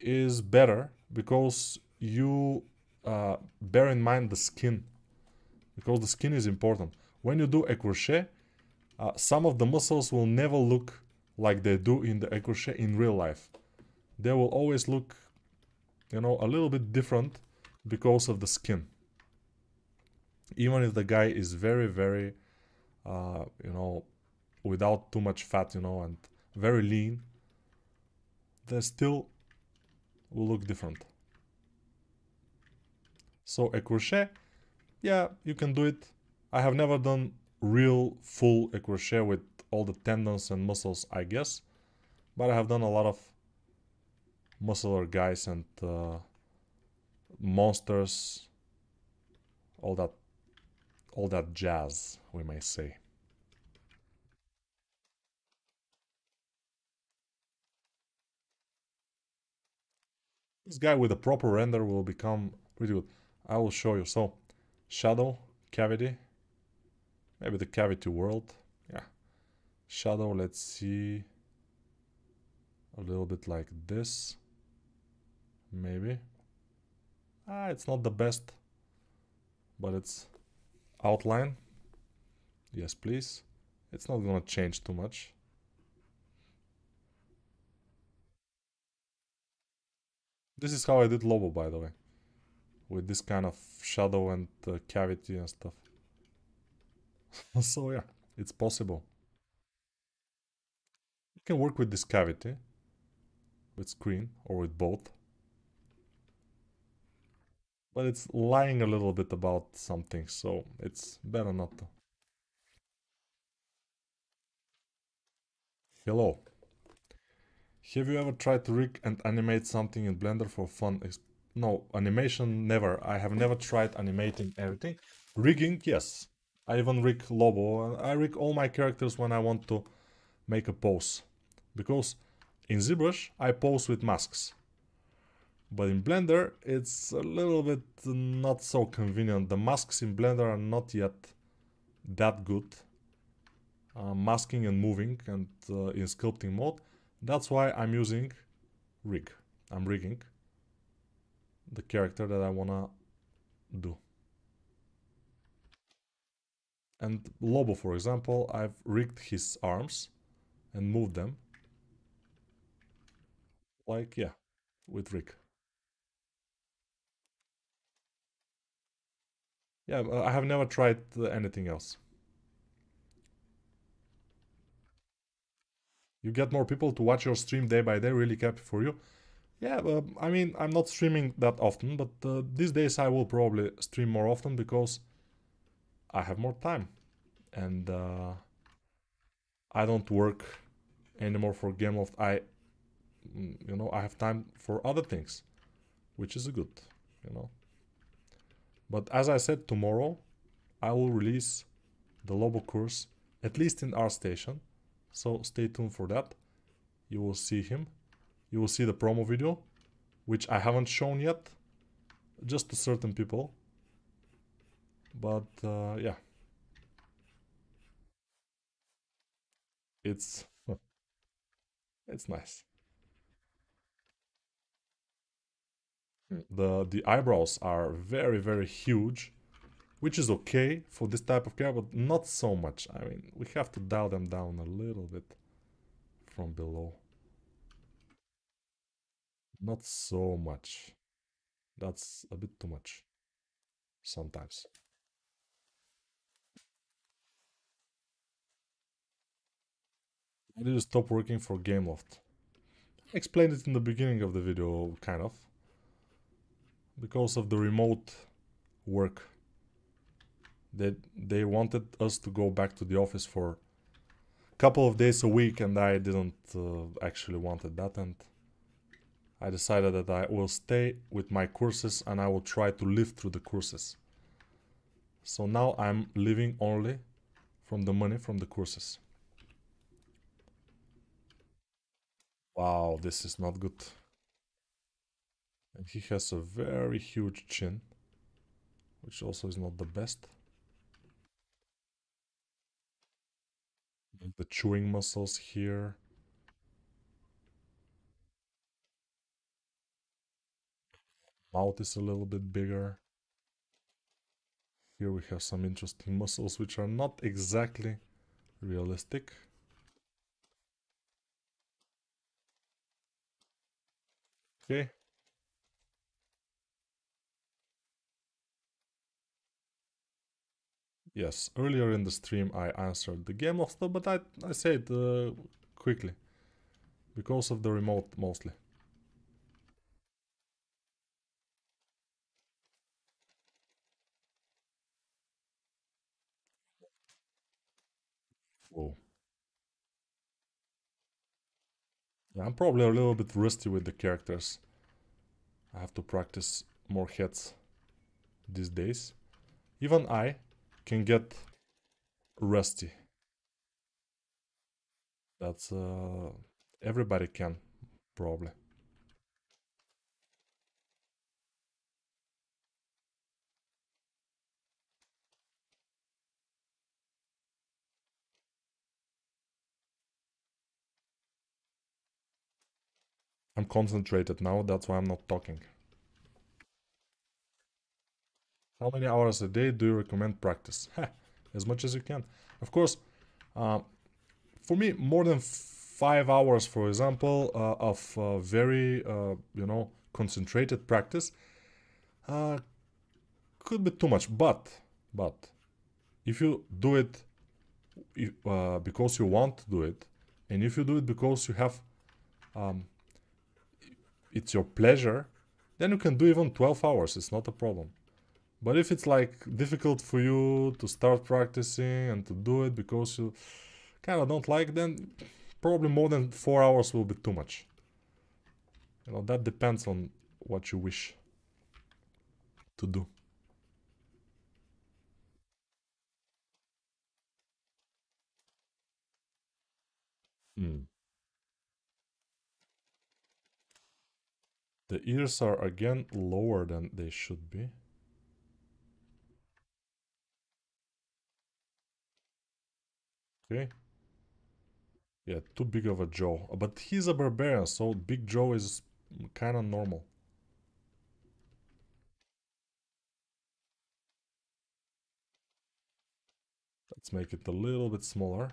is better because you uh, bear in mind the skin. Because the skin is important. When you do écorché uh, some of the muscles will never look like they do in the écorché in real life. They will always look you know a little bit different because of the skin. Even if the guy is very very uh, you know without too much fat you know and very lean they still will look different. So écorché yeah you can do it. I have never done real full écorché with all the tendons and muscles I guess but I have done a lot of muscular guys and uh, monsters all that all that jazz we may say this guy with a proper render will become pretty good. I will show you. So shadow cavity. Maybe the cavity world. Yeah. Shadow let's see. A little bit like this. Maybe. Ah it's not the best but it's outline. Yes please. It's not gonna change too much this is how I did Lobo by the way. With this kind of shadow and uh, cavity and stuff. So yeah it's possible. You can work with this cavity. With screen or with both. But it's lying a little bit about something, so it's better not to. Hello. Have you ever tried to rig and animate something in Blender for fun? No, animation never. I have never tried animating everything. Rigging, yes. I even rig Lobo. I rig all my characters when I want to make a pose. Because in ZBrush I pose with masks. But in Blender, it's a little bit not so convenient. The masks in Blender are not yet that good. Uh, masking and moving and uh, in sculpting mode. That's why I'm using rig. I'm rigging the character that I wanna do. And Lobo, for example, I've rigged his arms and moved them. Like, yeah, with rig. Yeah, I have never tried anything else. You get more people to watch your stream day by day, really happy for you. Yeah, uh, I mean, I'm not streaming that often, but uh, these days I will probably stream more often because I have more time. And uh, I don't work anymore for Gameloft. I, mm, you know, I have time for other things, which is good, you know. But as I said, tomorrow I will release the Lobo course, at least in ArtStation. So stay tuned for that. You will see him. You will see the promo video, which I haven't shown yet, just to certain people. But uh, yeah. It's it's nice. The, the eyebrows are very, very huge, which is okay for this type of car, but not so much. I mean, we have to dial them down a little bit from below. Not so much. That's a bit too much sometimes. Why did you stop working for Gameloft? I explained it in the beginning of the video, kind of because of the remote work. They, they wanted us to go back to the office for a couple of days a week and I didn't uh, actually wanted that and I decided that I will stay with my courses and I will try to live through the courses. So now I'm living only from the money from the courses. Wow, this is not good. And he has a very huge chin, which also is not the best. The chewing muscles here. Mouth is a little bit bigger. Here we have some interesting muscles which are not exactly realistic. Okay. Yes, earlier in the stream I answered the Gameloft stuff, but I, I said uh, quickly. Because of the remote, mostly. Whoa. Yeah, I'm probably a little bit rusty with the characters. I have to practice more heads these days. Even I can get rusty. That's uh, everybody can probably. I'm concentrated now, that's why I'm not talking. How many hours a day do you recommend practice? as much as you can. Of course, uh, for me, more than five hours, for example, uh, of uh, very, uh, you know, concentrated practice uh, could be too much. But, but, if you do it if, uh, because you want to do it, and if you do it because you have, um, it's your pleasure, then you can do even 12 hours. It's not a problem. But if it's like difficult for you to start practicing and to do it because you kind of don't like, then probably more than four hours will be too much. You know, that depends on what you wish to do. Hmm. The ears are again lower than they should be. Okay. Yeah, too big of a jaw. Uh, but he's a barbarian, so big jaw is kind of normal. Let's make it a little bit smaller.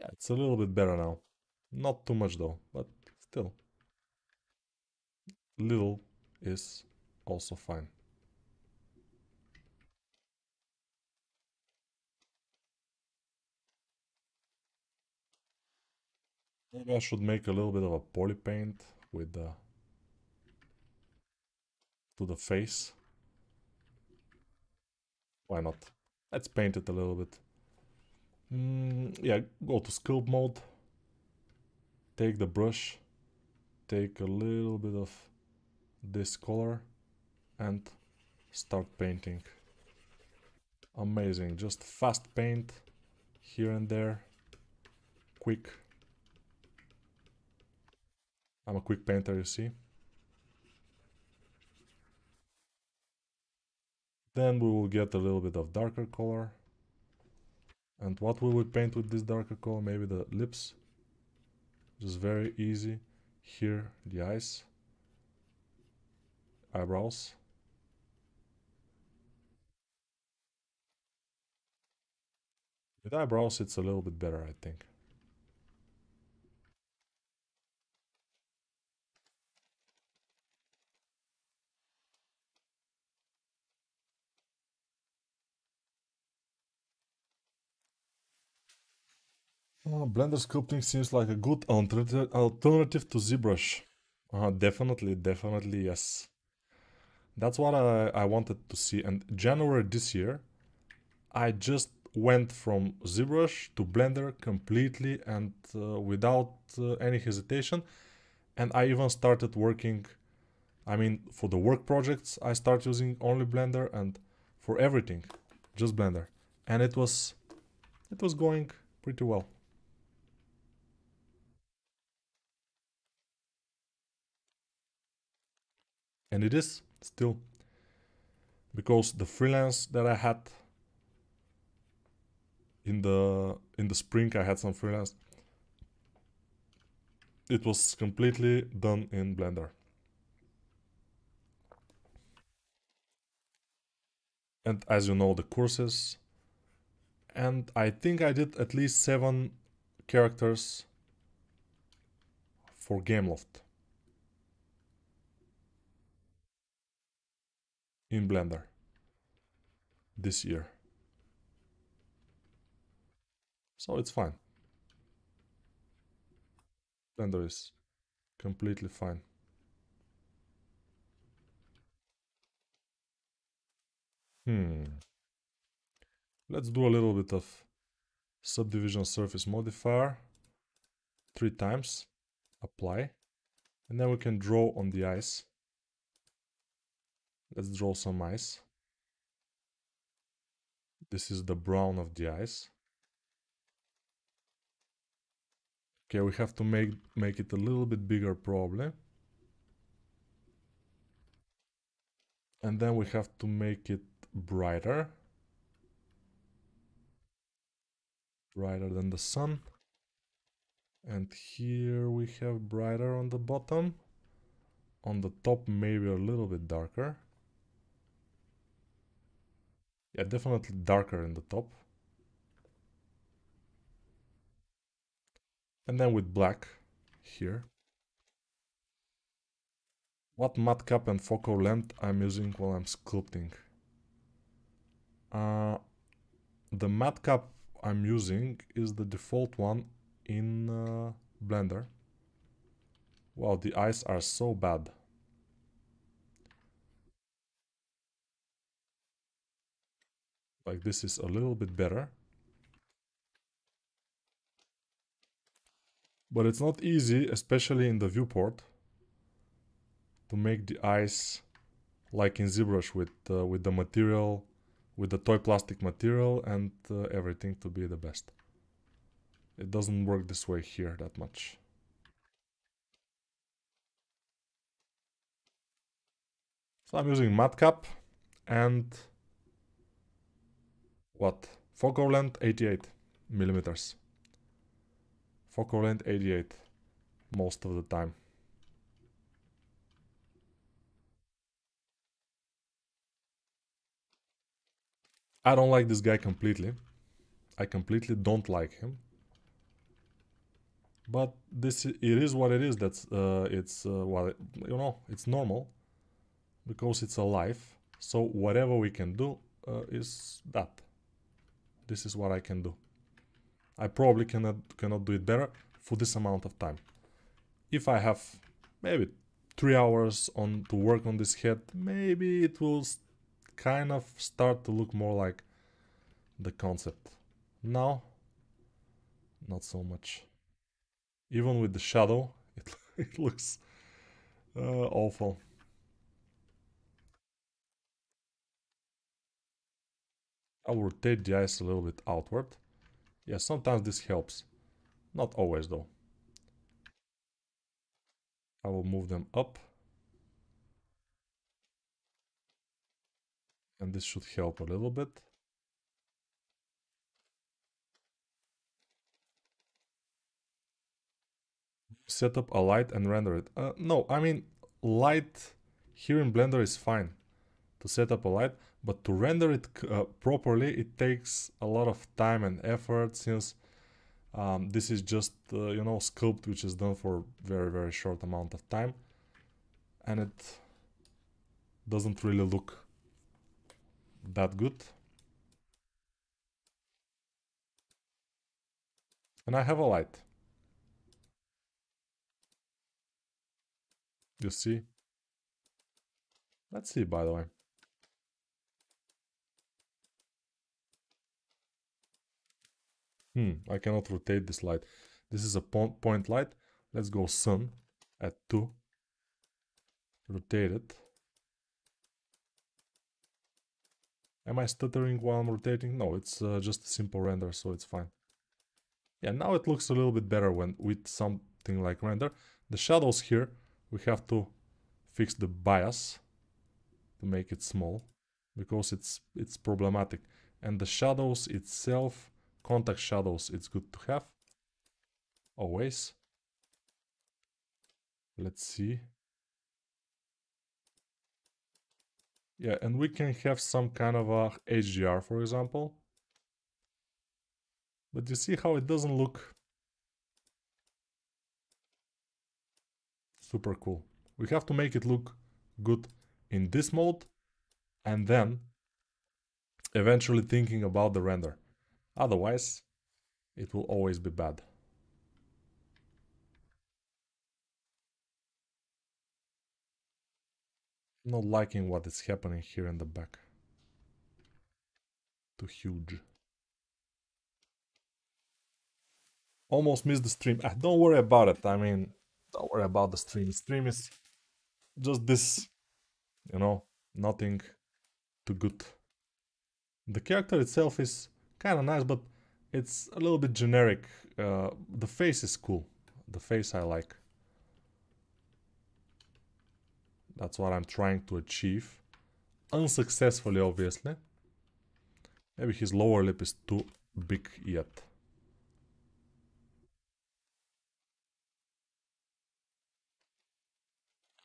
Yeah, it's a little bit better now. Not too much though, but still. Little is also fine. Maybe I should make a little bit of a poly paint with the to the face. Why not? Let's paint it a little bit. Mm, yeah, go to sculpt mode. Take the brush. Take a little bit of this color and start painting. Amazing, just fast paint here and there, quick. I'm a quick painter, you see. Then we will get a little bit of darker color. And what will we paint with this darker color? Maybe the lips. Just very easy. Here, the eyes. Eyebrows. With eyebrows, it's a little bit better, I think. Oh, Blender sculpting seems like a good alternative, alternative to ZBrush. Uh, definitely, definitely, yes. That's what I, I wanted to see. And January this year, I just went from ZBrush to Blender completely and uh, without uh, any hesitation. And I even started working, I mean, for the work projects, I start using only Blender and for everything, just Blender. And it was, it was going pretty well. And it is still because the freelance that I had in the in the spring I had some freelance. It was completely done in Blender. And as you know the courses. And I think I did at least seven characters for Gameloft in Blender this year. So it's fine. Blender is completely fine. Hmm. Let's do a little bit of subdivision surface modifier. Three times. Apply. And then we can draw on the ice. Let's draw some ice. This is the brown of the ice. Okay, we have to make, make it a little bit bigger probably. And then we have to make it brighter. Brighter than the sun. And here we have brighter on the bottom. On the top maybe a little bit darker. Yeah, definitely darker in the top. And then with black here. What matcap and focal length I'm using while I'm sculpting? Uh, the matcap I'm using is the default one in uh, Blender. Wow, the eyes are so bad. Like this is a little bit better. But it's not easy, especially in the viewport, to make the eyes like in ZBrush with, uh, with the material, with the toy plastic material and uh, everything to be the best. It doesn't work this way here that much. So I'm using matcap and what? Length 88 millimeters. Length 88 most of the time. I don't like this guy completely. I completely don't like him. But this it is what it is. That's uh, it's uh, what you know. It's normal because it's alive. So whatever we can do uh, is that this is what I can do. I probably cannot cannot do it better for this amount of time. If I have maybe three hours on to work on this head, maybe it will kind of start to look more like the concept. Now, not so much. Even with the shadow, it, it looks uh, awful. I'll rotate the eyes a little bit outward. Yeah, sometimes this helps. Not always though. I will move them up. And this should help a little bit. Set up a light and render it. Uh, no, I mean, light here in Blender is fine to set up a light, but to render it uh, properly it takes a lot of time and effort since um, this is just uh, you know sculpt which is done for very very short amount of time. And it doesn't really look that good. And I have a light. You see? Let's see by the way Hmm, I cannot rotate this light. This is a point light. Let's go sun. at 2, rotate it. Am I stuttering while I'm rotating? No, it's uh, just a simple render, so it's fine. Yeah, now it looks a little bit better when with something like render. The shadows here, we have to fix the bias to make it small because it's it's problematic. And the shadows itself, contact shadows, it's good to have always. Let's see. Yeah, and we can have some kind of a HDR, for example. But you see how it doesn't look super cool. We have to make it look good in this mode and then eventually thinking about the render. Otherwise, it will always be bad. Not liking what is happening here in the back. Too huge. Almost missed the stream. Ah, don't worry about it. I mean, don't worry about the stream. Stream is just this, you know, nothing too good. The character itself is kind of nice, but it's a little bit generic. Uh, the face is cool. The face I like. That's what I'm trying to achieve. Unsuccessfully, obviously. Maybe his lower lip is too big yet.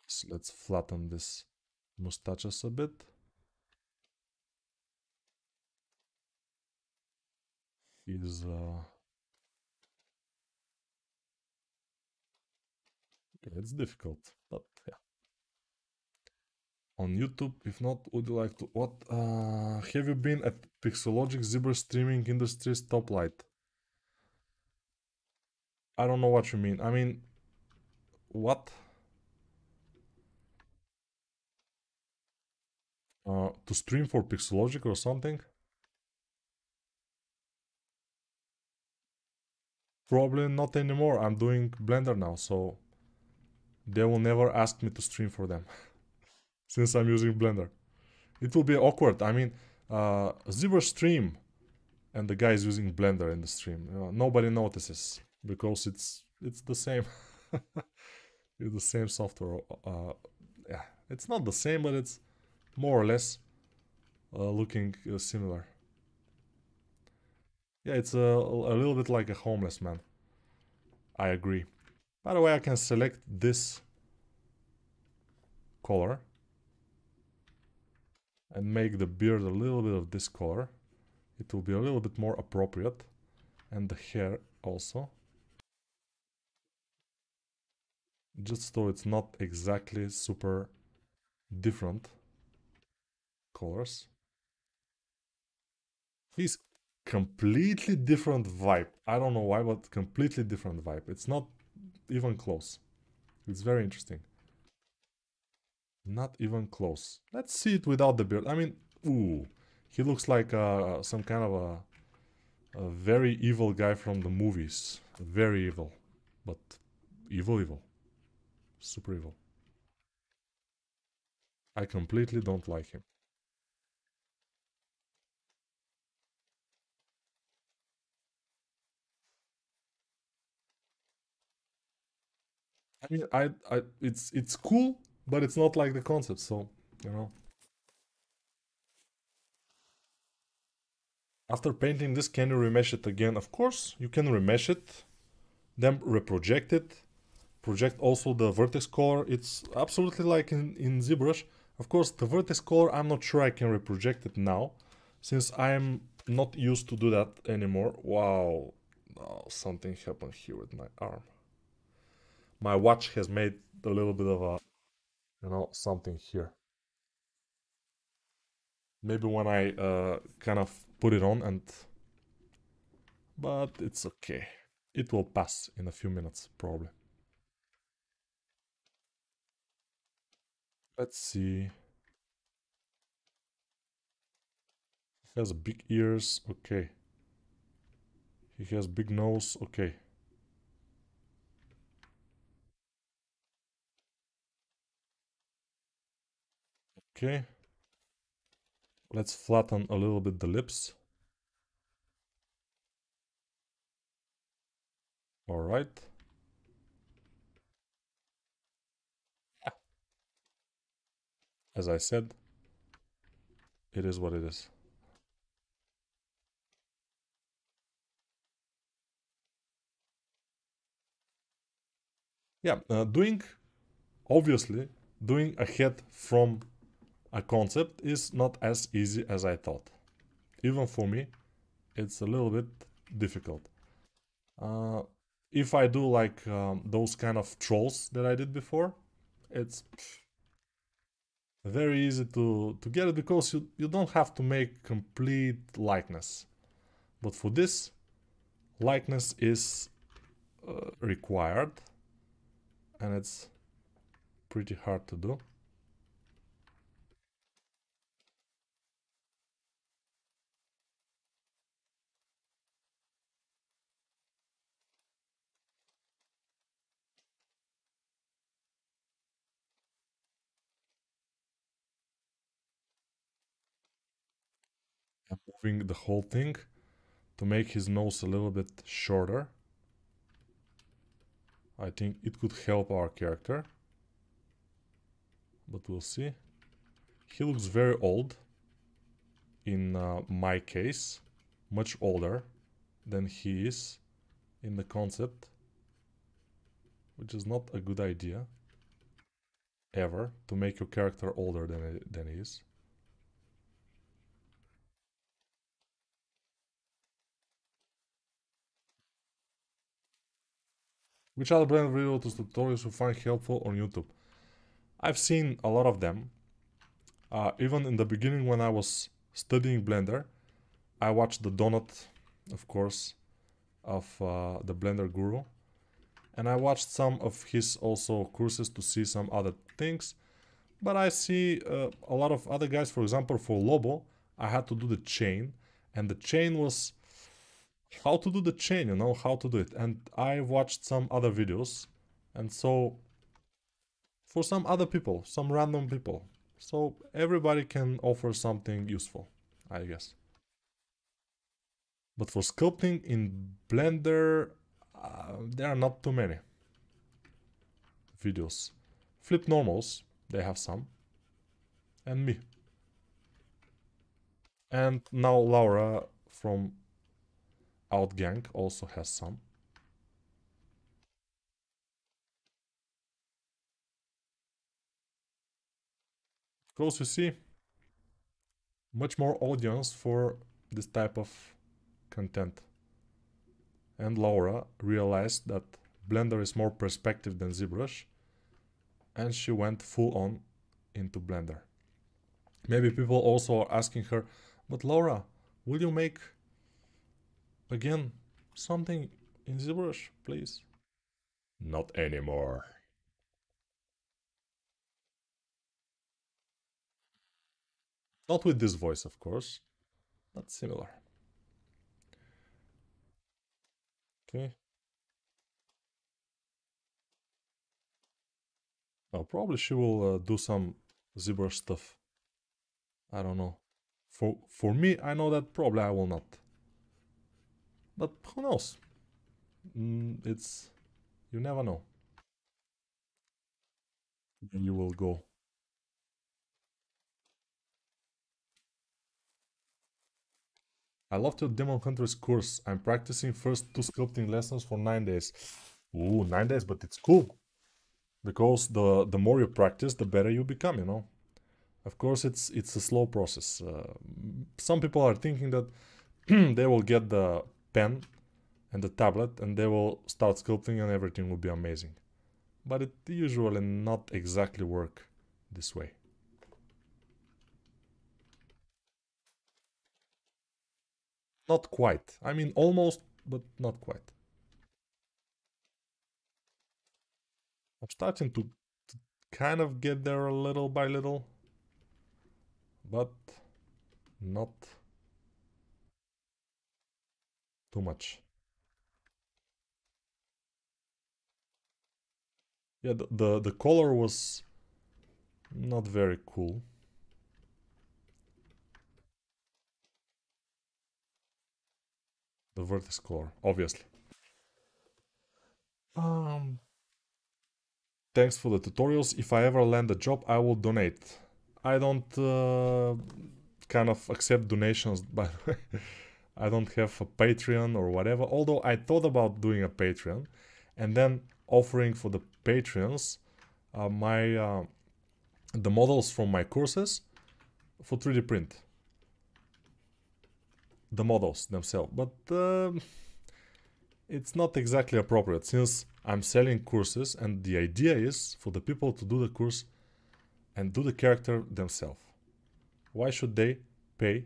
So let's flatten this mustaches a bit. He's uh it's difficult, but yeah on YouTube? If not, would you like to? What uh, have you been at Pixologic ZBrush streaming industry's top light? I don't know what you mean. I mean, what? Uh, to stream for Pixologic or something? Probably not anymore. I'm doing Blender now, so they will never ask me to stream for them. since I'm using Blender. It will be awkward. I mean, uh, ZBrush stream and the guy is using Blender in the stream. Nobody notices because it's it's the same. it's the same software. Uh, yeah, it's not the same, but it's more or less uh, looking uh, similar. Yeah, it's a, a little bit like a homeless man. I agree. By the way, I can select this color and make the beard a little bit of this color. It will be a little bit more appropriate. And the hair also. Just so it's not exactly super different colors. He's completely different vibe. I don't know why, but completely different vibe. It's not even close. It's very interesting. Not even close. Let's see it without the beard. I mean, ooh. He looks like uh, some kind of a, a very evil guy from the movies. Very evil. But evil, evil. Super evil. I completely don't like him. I mean, I, I, it's, it's cool but it's not like the concept, so, you know. After painting this, can you remesh it again? Of course, you can remesh it, then reproject it, project also the vertex color. It's absolutely like in, in ZBrush. Of course, the vertex color, I'm not sure I can reproject it now, since I'm not used to do that anymore. Wow, oh, something happened here with my arm. My watch has made a little bit of a you know, something here. Maybe when I uh, kind of put it on and... But it's okay. It will pass in a few minutes, probably. Let's see. He has big ears, okay. He has big nose, okay. Okay. Let's flatten a little bit the lips. All right. As I said, it is what it is. Yeah, uh, doing, obviously, doing a head from a concept is not as easy as I thought. Even for me, it's a little bit difficult. Uh, if I do like um, those kind of trolls that I did before, it's very easy to, to get it because you, you don't have to make complete likeness. But for this, likeness is uh, required and it's pretty hard to do. Moving the whole thing to make his nose a little bit shorter. I think it could help our character. But we'll see. He looks very old. In uh, my case. Much older than he is in the concept. Which is not a good idea. Ever. To make your character older than, than he is. Which other Blender videos tutorials you find helpful on YouTube? I've seen a lot of them. Uh, even in the beginning when I was studying Blender, I watched the Donut, of course, of uh, the Blender Guru. And I watched some of his also courses to see some other things. But I see uh, a lot of other guys, for example, for Lobo, I had to do the chain. And the chain was how to do the chain, you know, how to do it. And I watched some other videos. And so for some other people, some random people. So everybody can offer something useful, I guess. But for sculpting in Blender, uh, there are not too many videos. Flipped Normals, they have some. And me. And now Laura from Outgang also has some. Because you see, much more audience for this type of content. And Laura realized that Blender is more perspective than ZBrush and she went full on into Blender. Maybe people also are asking her, but Laura, will you make Again, something in ZBrush, please. Not anymore. Not with this voice, of course, but similar. Okay. Now, probably she will uh, do some ZBrush stuff. I don't know. For, for me, I know that probably I will not. But who knows? Mm, it's you never know. You will go. I love your Demon Hunters course. I'm practicing first two sculpting lessons for nine days. Ooh, nine days, but it's cool. Because the, the more you practice, the better you become, you know. Of course, it's it's a slow process. Uh, some people are thinking that they will get the pen and the tablet and they will start sculpting and everything will be amazing. But it usually not exactly work this way. Not quite. I mean almost, but not quite. I'm starting to, to kind of get there a little by little, but not too much. Yeah, the, the, the color was not very cool. The vertex color, obviously. Um, thanks for the tutorials. If I ever land a job, I will donate. I don't uh, kind of accept donations, by the way. I don't have a Patreon or whatever. Although I thought about doing a Patreon and then offering for the Patreons uh, my uh, the models from my courses for 3D print. The models themselves, but uh, it's not exactly appropriate since I'm selling courses and the idea is for the people to do the course and do the character themselves. Why should they pay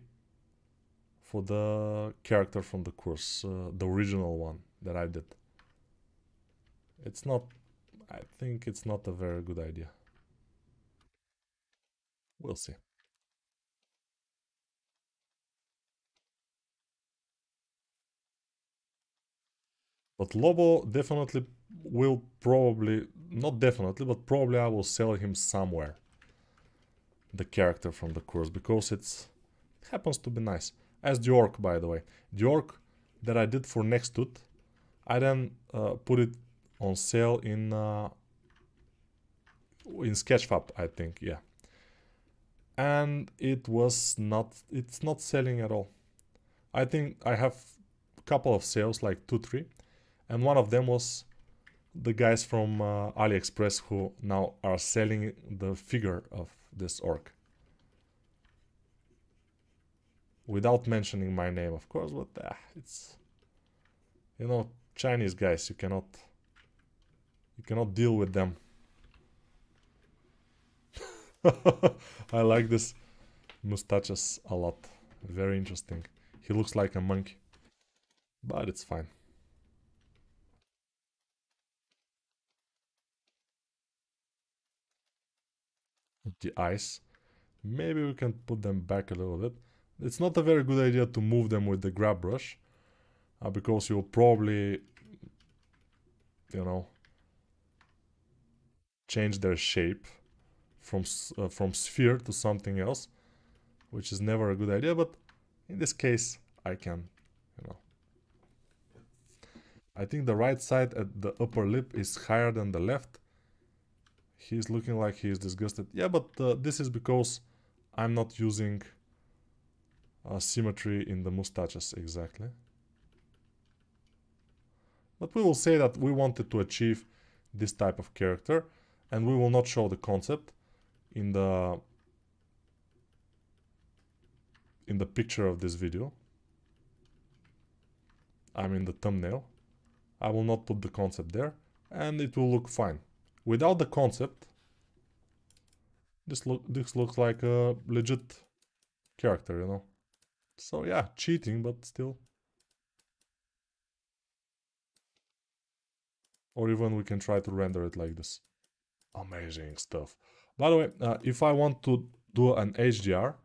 for the character from the course, uh, the original one that I did? It's not, I think it's not a very good idea. We'll see. But Lobo definitely will probably, not definitely, but probably I will sell him somewhere. The character from the course, because it's it happens to be nice. As the orc, by the way. The orc that I did for Nextut, I then uh, put it on sale in uh, in Sketchfab, I think, yeah. And it was not, it's not selling at all. I think I have a couple of sales, like two, three, and one of them was the guys from uh, AliExpress who now are selling the figure of this orc. Without mentioning my name, of course, but uh, it's... You know, Chinese guys, you cannot... You cannot deal with them. I like this mustaches a lot. Very interesting. He looks like a monkey. But it's fine. the eyes. Maybe we can put them back a little bit. It's not a very good idea to move them with the grab brush. Uh, because you'll probably, you know, change their shape from, uh, from sphere to something else. Which is never a good idea, but in this case, I can, you know. I think the right side at the upper lip is higher than the left He's looking like he's disgusted. Yeah, but uh, this is because I'm not using uh, symmetry in the mustaches exactly. But we will say that we wanted to achieve this type of character and we will not show the concept in the in the picture of this video. I'm in the thumbnail. I will not put the concept there and it will look fine. Without the concept, this look this looks like a legit character, you know. So yeah, cheating, but still. Or even we can try to render it like this. Amazing stuff. By the way, uh, if I want to do an HDR,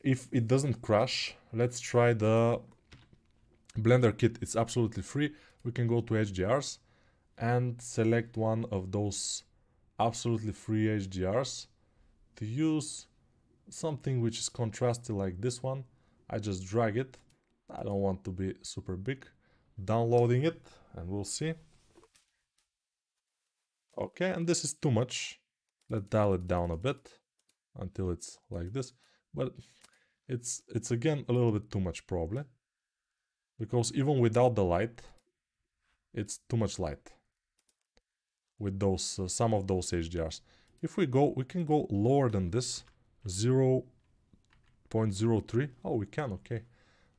if it doesn't crash, let's try the BlenderKit. It's absolutely free. We can go to HDRs and select one of those absolutely free HDRs to use something which is contrasty like this one. I just drag it. I don't want to be super big. Downloading it and we'll see. Okay, and this is too much. Let's dial it down a bit until it's like this. But it's it's again a little bit too much probably. Because even without the light, it's too much light with those uh, some of those HDRs. If we go, we can go lower than this, 0 0.03. Oh, we can, okay.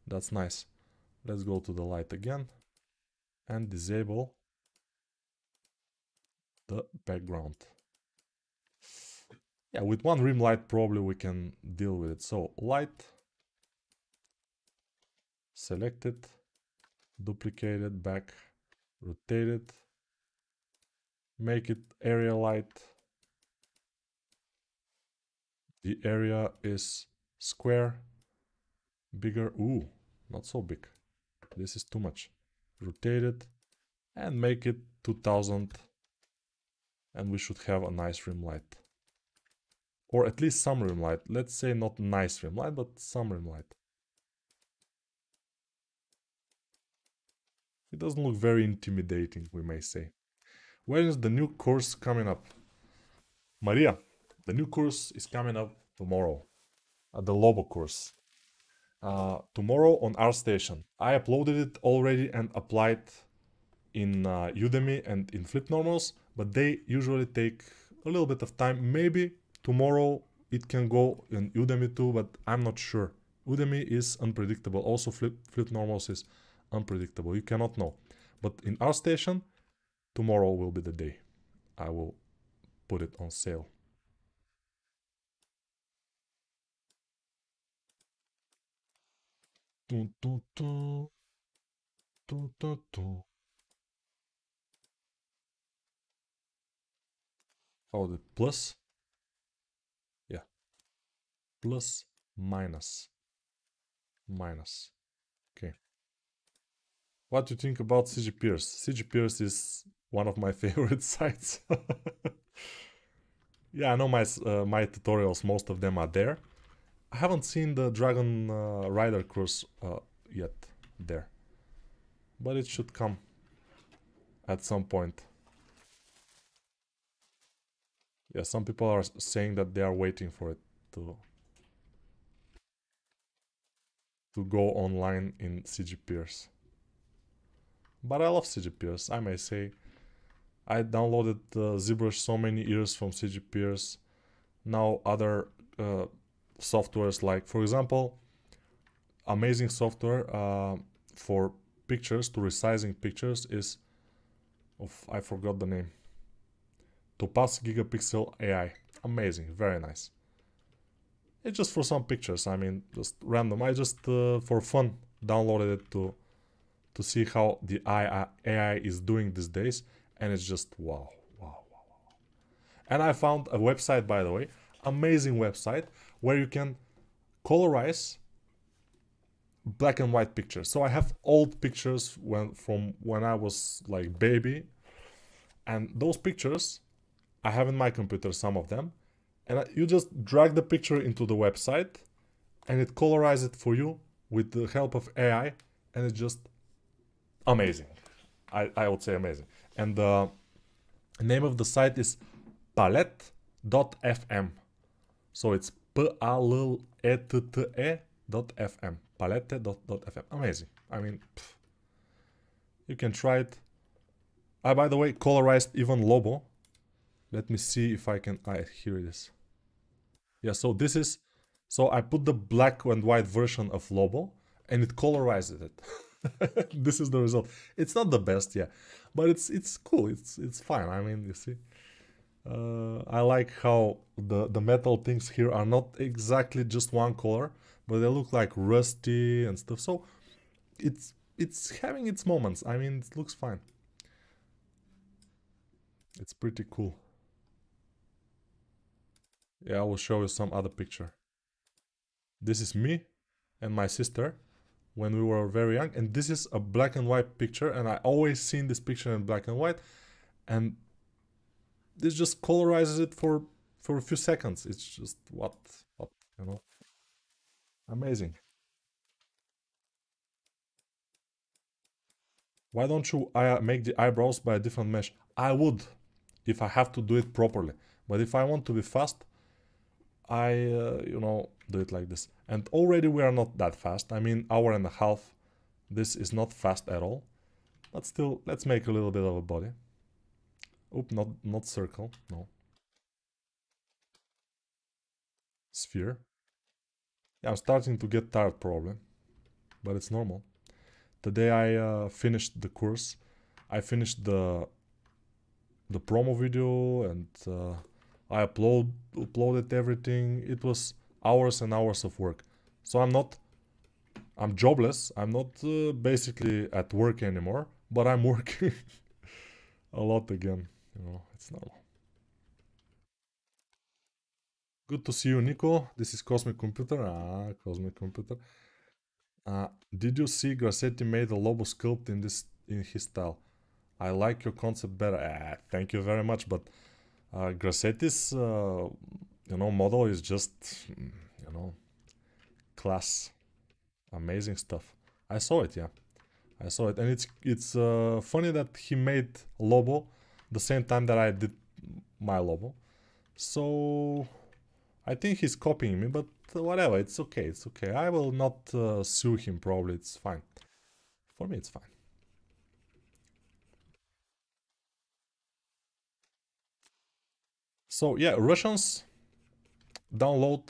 That's nice. Let's go to the light again and disable the background. Yeah, with one rim light probably we can deal with it. So light, select it, duplicate it back, rotate it, make it area light. The area is square, bigger. Ooh, not so big. This is too much. Rotate it and make it 2000 and we should have a nice rim light. Or at least some rim light. Let's say not nice rim light, but some rim light. It doesn't look very intimidating, we may say. When is the new course coming up? Maria, the new course is coming up tomorrow. Uh, the Lobo course. Uh, tomorrow on ArtStation. I uploaded it already and applied in uh, Udemy and in FlippedNormals, but they usually take a little bit of time. Maybe tomorrow it can go in Udemy too, but I'm not sure. Udemy is unpredictable. Also, Flip, FlippedNormals is unpredictable. You cannot know. But in ArtStation, tomorrow will be the day. I will put it on sale. Dun, dun. Oh, the plus? Yeah. Plus, minus. Minus. Okay. What do you think about CGPeers? CG Pierce is one of my favorite sites. yeah, I know my, uh, my tutorials, most of them are there. I haven't seen the Dragon uh, Rider course uh, yet there. But it should come at some point. Yeah, some people are saying that they are waiting for it to to go online in CG Pierce. But I love CGPeers, I may say. I downloaded uh, ZBrush so many years from CG Pierce. Now other uh, softwares like, for example, amazing software uh, for pictures, to resizing pictures is, of I forgot the name. Topaz Gigapixel AI. Amazing, very nice. It's just for some pictures, I mean, just random. I just, uh, for fun, downloaded it to to see how the AI is doing these days, and it's just wow, wow, wow, wow. And I found a website, by the way, amazing website, where you can colorize black and white pictures. So I have old pictures when from when I was like baby, and those pictures I have in my computer some of them, and you just drag the picture into the website, and it colorizes it for you with the help of AI, and it's just amazing. I, I would say amazing. And the name of the site is palette.fm. So it's p a l e t t e dot fm. Palette.fm. Amazing. I mean, pff. you can try it. I, by the way, colorized even Lobo. Let me see if I can. I here it is. Yeah. So this is. So I put the black and white version of Lobo, and it colorized it. this is the result. It's not the best, yeah, but it's it's cool. It's it's fine. I mean, you see, uh, I like how the the metal things here are not exactly just one color, but they look like rusty and stuff. So it's it's having its moments. I mean, it looks fine. It's pretty cool. Yeah, I will show you some other picture. This is me and my sister when we were very young and this is a black and white picture and I always seen this picture in black and white and this just colorizes it for for a few seconds it's just what what you know amazing why don't you uh, make the eyebrows by a different mesh I would if I have to do it properly but if I want to be fast I uh, you know do it like this. And already we are not that fast. I mean, hour and a half. This is not fast at all. But still, let's make a little bit of a body. Oop, not, not circle, no. Sphere. Yeah, I'm starting to get tired probably. But it's normal. The day I uh, finished the course, I finished the the promo video and uh, I upload uploaded everything. It was hours and hours of work. So I'm not, I'm jobless. I'm not uh, basically at work anymore, but I'm working a lot again. Know, it's normal. Good to see you, Nico. This is Cosmic Computer. Ah, Cosmic Computer. Uh, did you see Grassetti made a Lobo sculpt in this in his style? I like your concept better. Ah, thank you very much, but uh, Grassetti's uh, you know model is just you know class amazing stuff i saw it yeah i I saw it, and it's it's uh, funny that he made Lobo the same time that I did my Lobo. So I think he's copying me, but whatever, it's okay, it's okay. I will not uh, sue him. Probably it's fine. For me, it's fine. So yeah, Russians download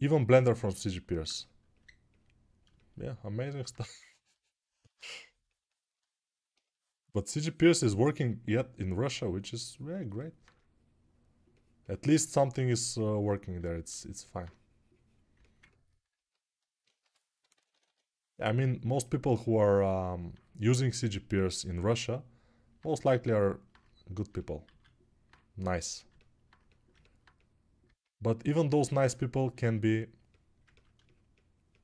even Blender from CGPeers. Yeah, amazing stuff. But CGPeers is working yet in Russia, which is very great. At least something is uh, working there. It's it's fine. I mean, most people who are um, using CGPeers in Russia most likely are good people. Nice. But even those nice people can be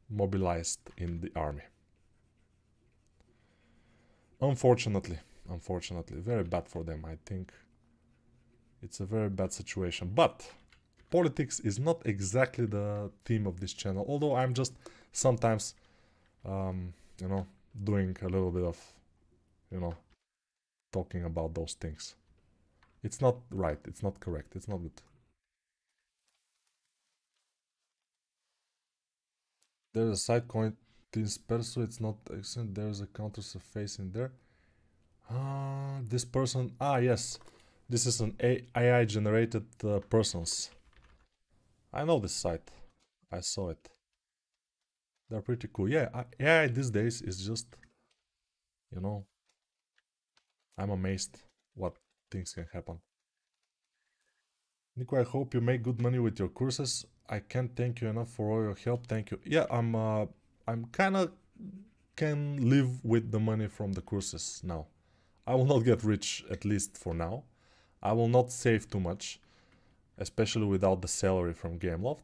mobilized in the army. Unfortunately, unfortunately, very bad for them, I think. It's a very bad situation. But politics is not exactly the theme of this channel, although I'm just sometimes, um, you know, doing a little bit of, you know, talking about those things. It's not right, it's not correct, it's not good. There's a side coin Perso, it's not excellent. There's a counter surface in there. Uh, this person, ah yes, this is an AI generated uh, persons. I know this site. I saw it. They're pretty cool. Yeah, AI these days is just, you know, I'm amazed what things can happen. Nico, I hope you make good money with your courses. I can't thank you enough for all your help. Thank you. Yeah, I'm uh, I'm kind of can live with the money from the courses now. I will not get rich at least for now. I will not save too much, especially without the salary from Gameloft,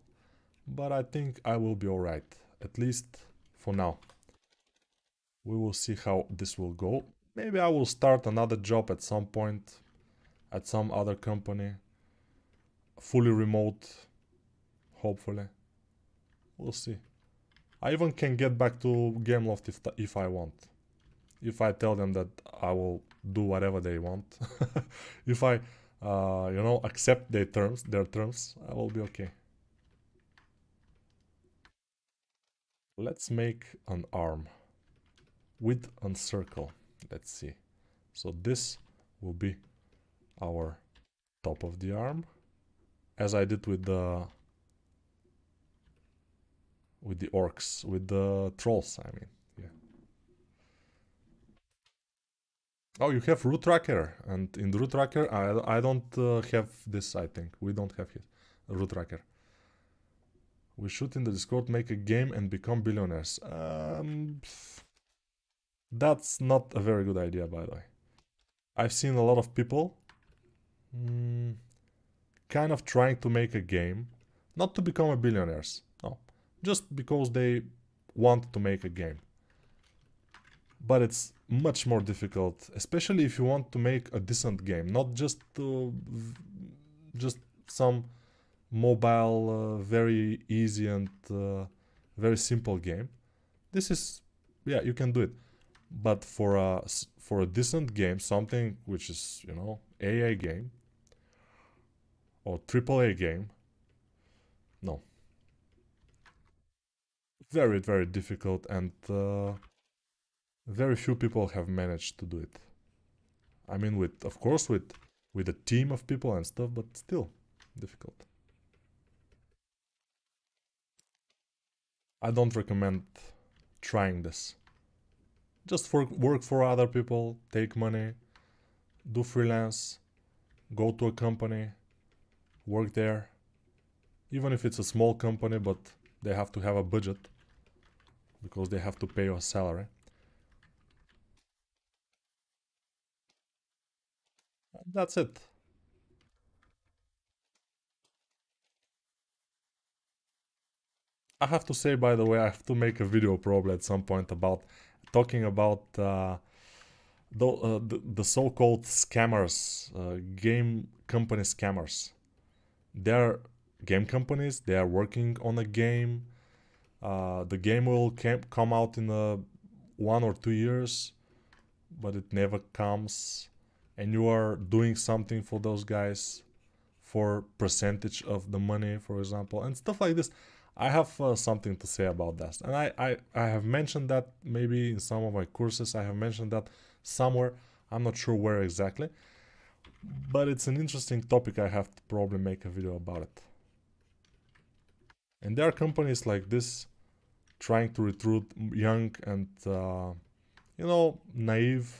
but I think I will be alright, at least for now. We will see how this will go. Maybe I will start another job at some point, at some other company, fully remote, hopefully. We'll see. I even can get back to Gameloft if, if I want. If I tell them that I will do whatever they want. if I, uh, you know, accept their terms, their terms, I will be okay. Let's make an arm with a circle. Let's see. So this will be our top of the arm, as I did with the with the orcs, with the trolls. I mean. Yeah. Oh, you have root tracker, and in the root tracker, I, I don't uh, have this. I think we don't have here root tracker. We should in the Discord make a game and become billionaires. Um, that's not a very good idea, by the way. I've seen a lot of people mm, kind of trying to make a game, not to become a billionaires, just because they want to make a game. But it's much more difficult, especially if you want to make a decent game, not just just some mobile, uh, very easy and uh, very simple game. This is, yeah, you can do it, but for a for a decent game, something which is you know AA game or AAA game, no, very very difficult and uh, very few people have managed to do it. I mean, with of course with with a team of people and stuff, but still difficult. I don't recommend trying this. Just for, work for other people, take money, do freelance, go to a company, work there. Even if it's a small company, but they have to have a budget because they have to pay you a salary. that's it. I have to say, by the way, I have to make a video probably at some point about talking about uh, the, uh, the, the so-called scammers, uh, game company scammers. They're game companies. They are working on a game. Uh, the game will come out in a one or two years, but it never comes, and you are doing something for those guys for percentage of the money, for example, and stuff like this. I have uh, something to say about that, and I, I I have mentioned that maybe in some of my courses. I have mentioned that somewhere. I'm not sure where exactly, but it's an interesting topic. I have to probably make a video about it. And there are companies like this trying to recruit young and, uh, you know, naive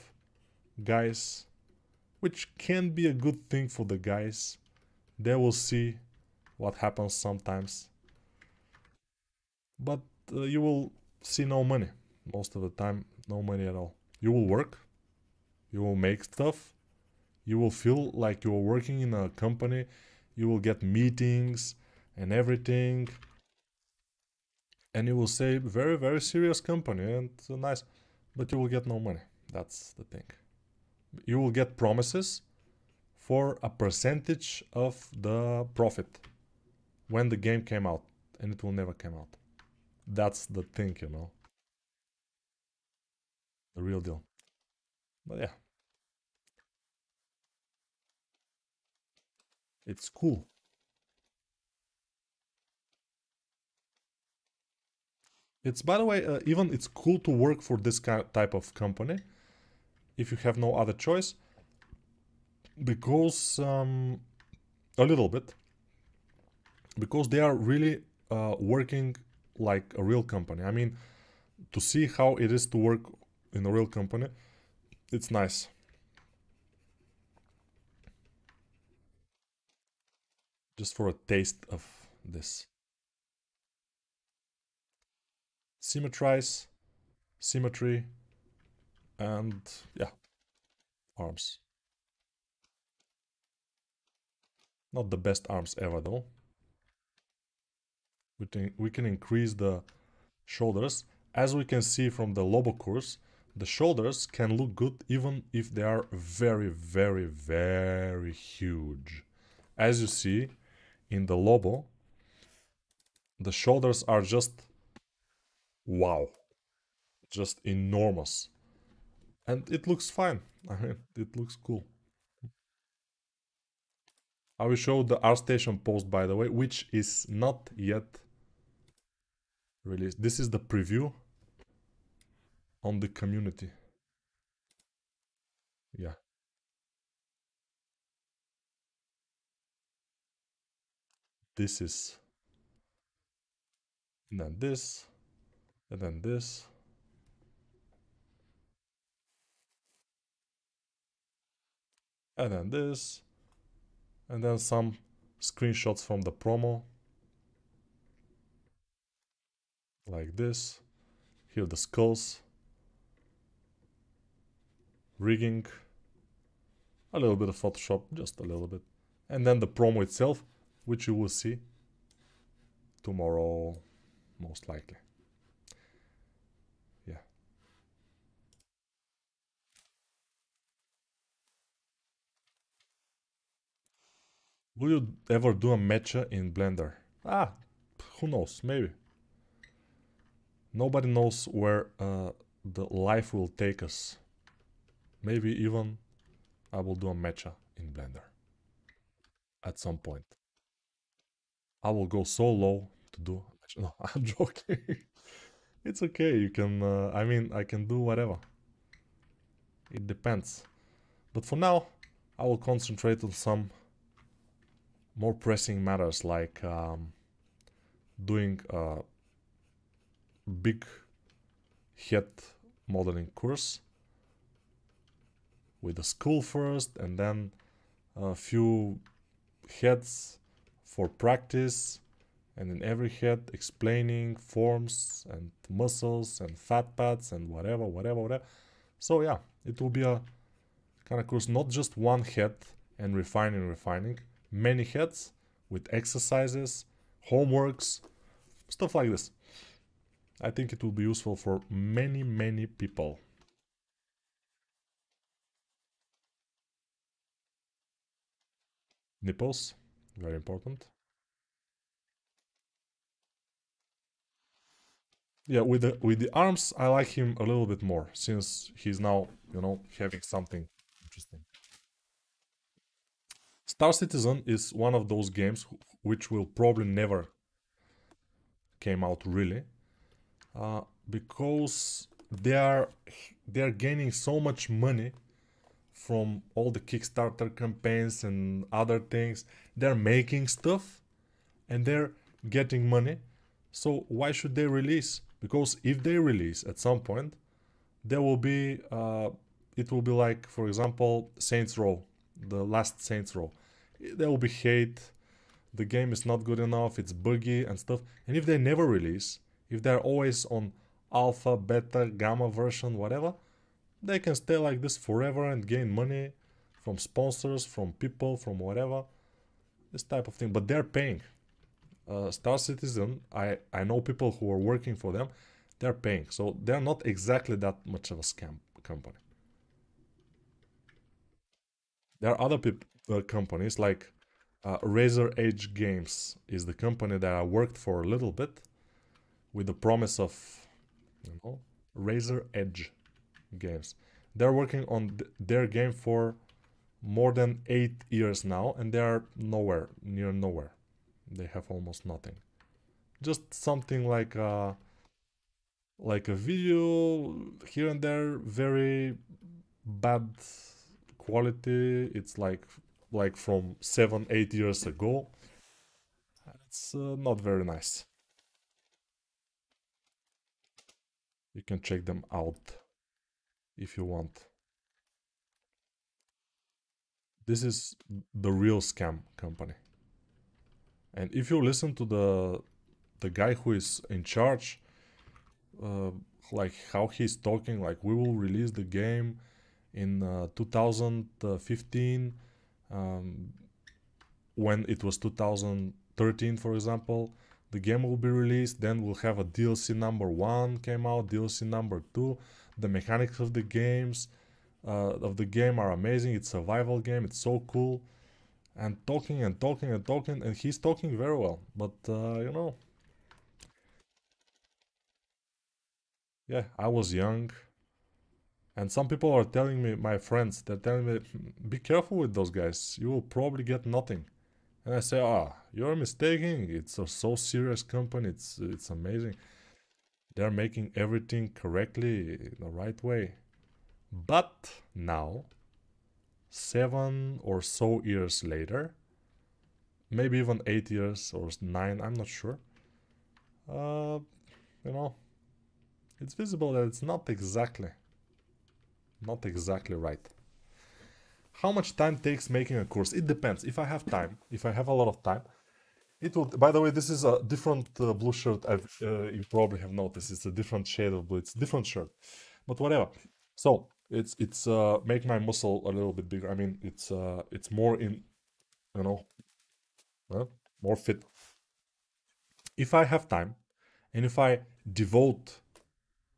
guys, which can be a good thing for the guys. They will see what happens sometimes. But uh, you will see no money. Most of the time, no money at all. You will work, you will make stuff, you will feel like you are working in a company, you will get meetings and everything and you will say very very serious company and nice but you will get no money. That's the thing. You will get promises for a percentage of the profit when the game came out and it will never come out. That's the thing you know. The real deal. But yeah. It's cool It's by the way, uh, even it's cool to work for this kind type of company if you have no other choice because um, a little bit because they are really uh, working like a real company. I mean, to see how it is to work in a real company, it's nice. Just for a taste of this. Symmetrize, symmetry, and yeah, arms. Not the best arms ever though. We, can, we can increase the shoulders. As we can see from the Lobo course, the shoulders can look good even if they are very, very, very huge. As you see in the Lobo, the shoulders are just wow. Just enormous. And it looks fine. I mean it looks cool. I will show the ArtStation post by the way which is not yet released. This is the preview on the community. Yeah. This is and then this and then this. And then this. And then some screenshots from the promo. Like this. Here the skulls. Rigging. A little bit of Photoshop, just a little bit. And then the promo itself, which you will see tomorrow, most likely. Will you ever do a mecha in Blender? Ah, who knows, maybe. Nobody knows where uh, the life will take us. Maybe even I will do a mecha in Blender. At some point. I will go so low to do a No, I'm joking. it's okay, you can, uh, I mean, I can do whatever. It depends. But for now, I will concentrate on some more pressing matters like um, doing a big head modeling course with the school first and then a few heads for practice and in every head explaining forms and muscles and fat pads and whatever whatever whatever. So yeah it will be a kind of course not just one head and refining refining many heads with exercises, homeworks, stuff like this. I think it will be useful for many, many people. Nipples, very important. yeah, with the with the arms, I like him a little bit more since he's now, you know, having something interesting. Star Citizen is one of those games which will probably never came out really, uh, because they are they are gaining so much money from all the Kickstarter campaigns and other things. They're making stuff and they're getting money. So why should they release? Because if they release at some point, there will be uh, it will be like for example Saints Row, the last Saints Row. There will be hate. The game is not good enough. It's buggy and stuff. And if they never release, if they're always on alpha, beta, gamma version, whatever, they can stay like this forever and gain money from sponsors, from people, from whatever. This type of thing. But they're paying. Uh, Star Citizen, I, I know people who are working for them, they're paying. So they're not exactly that much of a scam company. There are other uh, companies like uh, Razor Edge Games is the company that I worked for a little bit with the promise of you know, Razor Edge games. They're working on th their game for more than eight years now, and they are nowhere near nowhere. They have almost nothing. Just something like a, like a video here and there, very bad quality. It's like like from seven, eight years ago. It's uh, not very nice. You can check them out if you want. This is the real scam company. And if you listen to the the guy who is in charge, uh, like how he's talking, like we will release the game in uh, 2015, um, when it was 2013, for example, the game will be released. Then we'll have a DLC number one came out, DLC number two. The mechanics of the games uh, of the game are amazing. It's survival game. It's so cool. And talking and talking and talking and he's talking very well. But uh, you know. Yeah i was young and some people are telling me my friends they're telling me be careful with those guys you will probably get nothing and i say ah oh, you're mistaken it's a so serious company it's it's amazing they're making everything correctly in the right way. But now, seven or so years later, maybe even eight years or nine, I'm not sure. Uh, you know, it's visible that it's not exactly, not exactly right. How much time takes making a course? It depends. If I have time, if I have a lot of time, it will. By the way, this is a different uh, blue shirt. Uh, you probably have noticed. It's a different shade of blue. It's different shirt, but whatever. So it's it's uh, make my muscle a little bit bigger. I mean, it's uh, it's more in, you know, uh, more fit. If I have time, and if I devote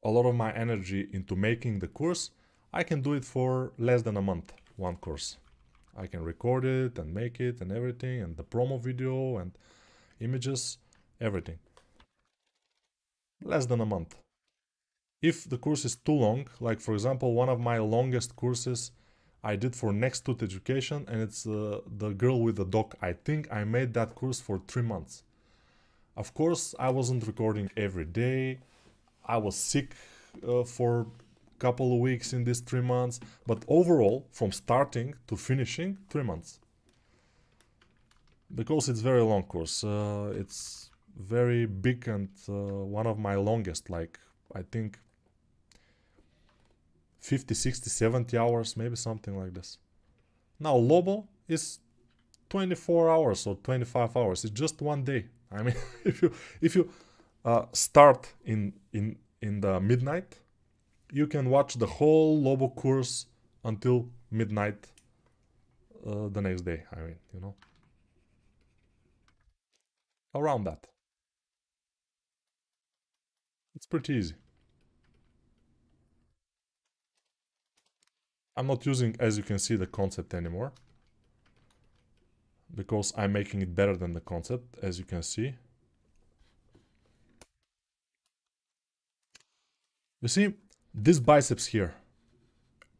a lot of my energy into making the course, I can do it for less than a month. One course. I can record it and make it and everything and the promo video and images, everything. Less than a month. If the course is too long, like for example one of my longest courses I did for Nexttut Education and it's uh, the girl with the dog. I think I made that course for three months. Of course I wasn't recording every day. I was sick uh, for couple of weeks in these three months, but overall, from starting to finishing, three months. Because it's very long course, uh, it's very big and uh, one of my longest, like I think 50, 60, 70 hours, maybe something like this. Now Lobo is 24 hours or 25 hours. It's just one day. I mean, if you if you uh, start in in in the midnight you can watch the whole Lobo course until midnight uh, the next day. I mean, you know, around that. It's pretty easy. I'm not using, as you can see, the concept anymore. Because I'm making it better than the concept, as you can see. You see, this biceps here,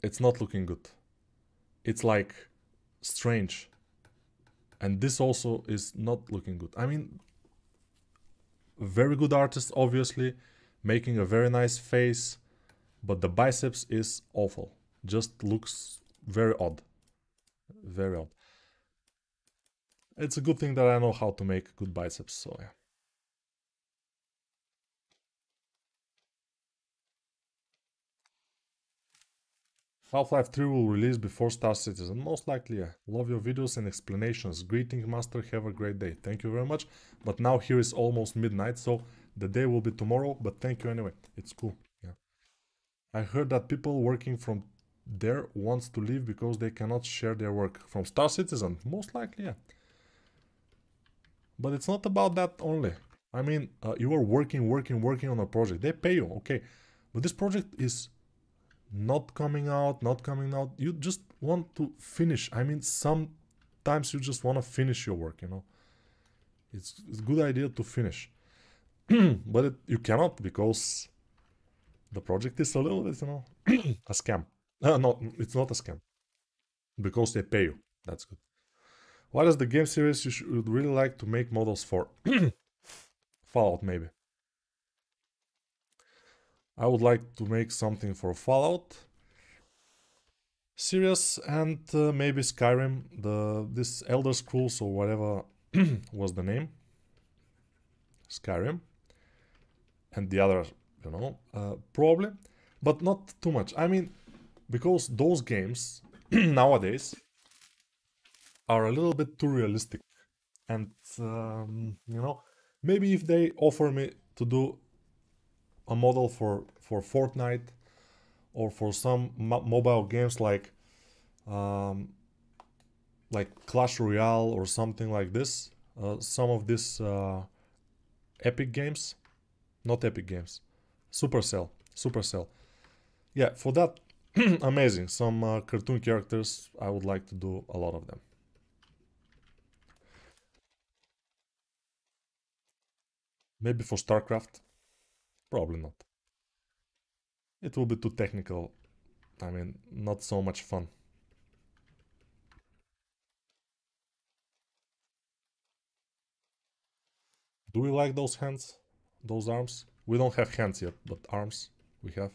it's not looking good. It's like strange. And this also is not looking good. I mean, very good artist, obviously, making a very nice face, but the biceps is awful. Just looks very odd. Very odd. It's a good thing that I know how to make good biceps, so yeah. Half-Life 3 will release before Star Citizen. Most likely, yeah. Love your videos and explanations. Greeting, Master. Have a great day. Thank you very much. But now here is almost midnight, so the day will be tomorrow. But thank you anyway. It's cool. Yeah. I heard that people working from there wants to leave because they cannot share their work from Star Citizen. Most likely, yeah. But it's not about that only. I mean, uh, you are working, working, working on a project. They pay you, okay. But this project is not coming out, not coming out. You just want to finish. I mean, sometimes you just want to finish your work, you know. It's, it's a good idea to finish. but it, you cannot because the project is a little bit, you know, a scam. Uh, no, it's not a scam. Because they pay you. That's good. What is the game series you should really like to make models for? Fallout, maybe. I would like to make something for Fallout series and uh, maybe Skyrim, the this Elder Scrolls or whatever was the name. Skyrim. And the other, you know, uh, probably. But not too much. I mean, because those games nowadays are a little bit too realistic. And, um, you know, maybe if they offer me to do a model for for Fortnite or for some mo mobile games like um, like Clash Royale or something like this. Uh, some of these uh, Epic games, not Epic games, Supercell, Supercell. Yeah, for that, amazing. Some uh, cartoon characters, I would like to do a lot of them. Maybe for StarCraft. Probably not. It will be too technical. I mean, not so much fun. Do we like those hands? Those arms? We don't have hands yet, but arms we have.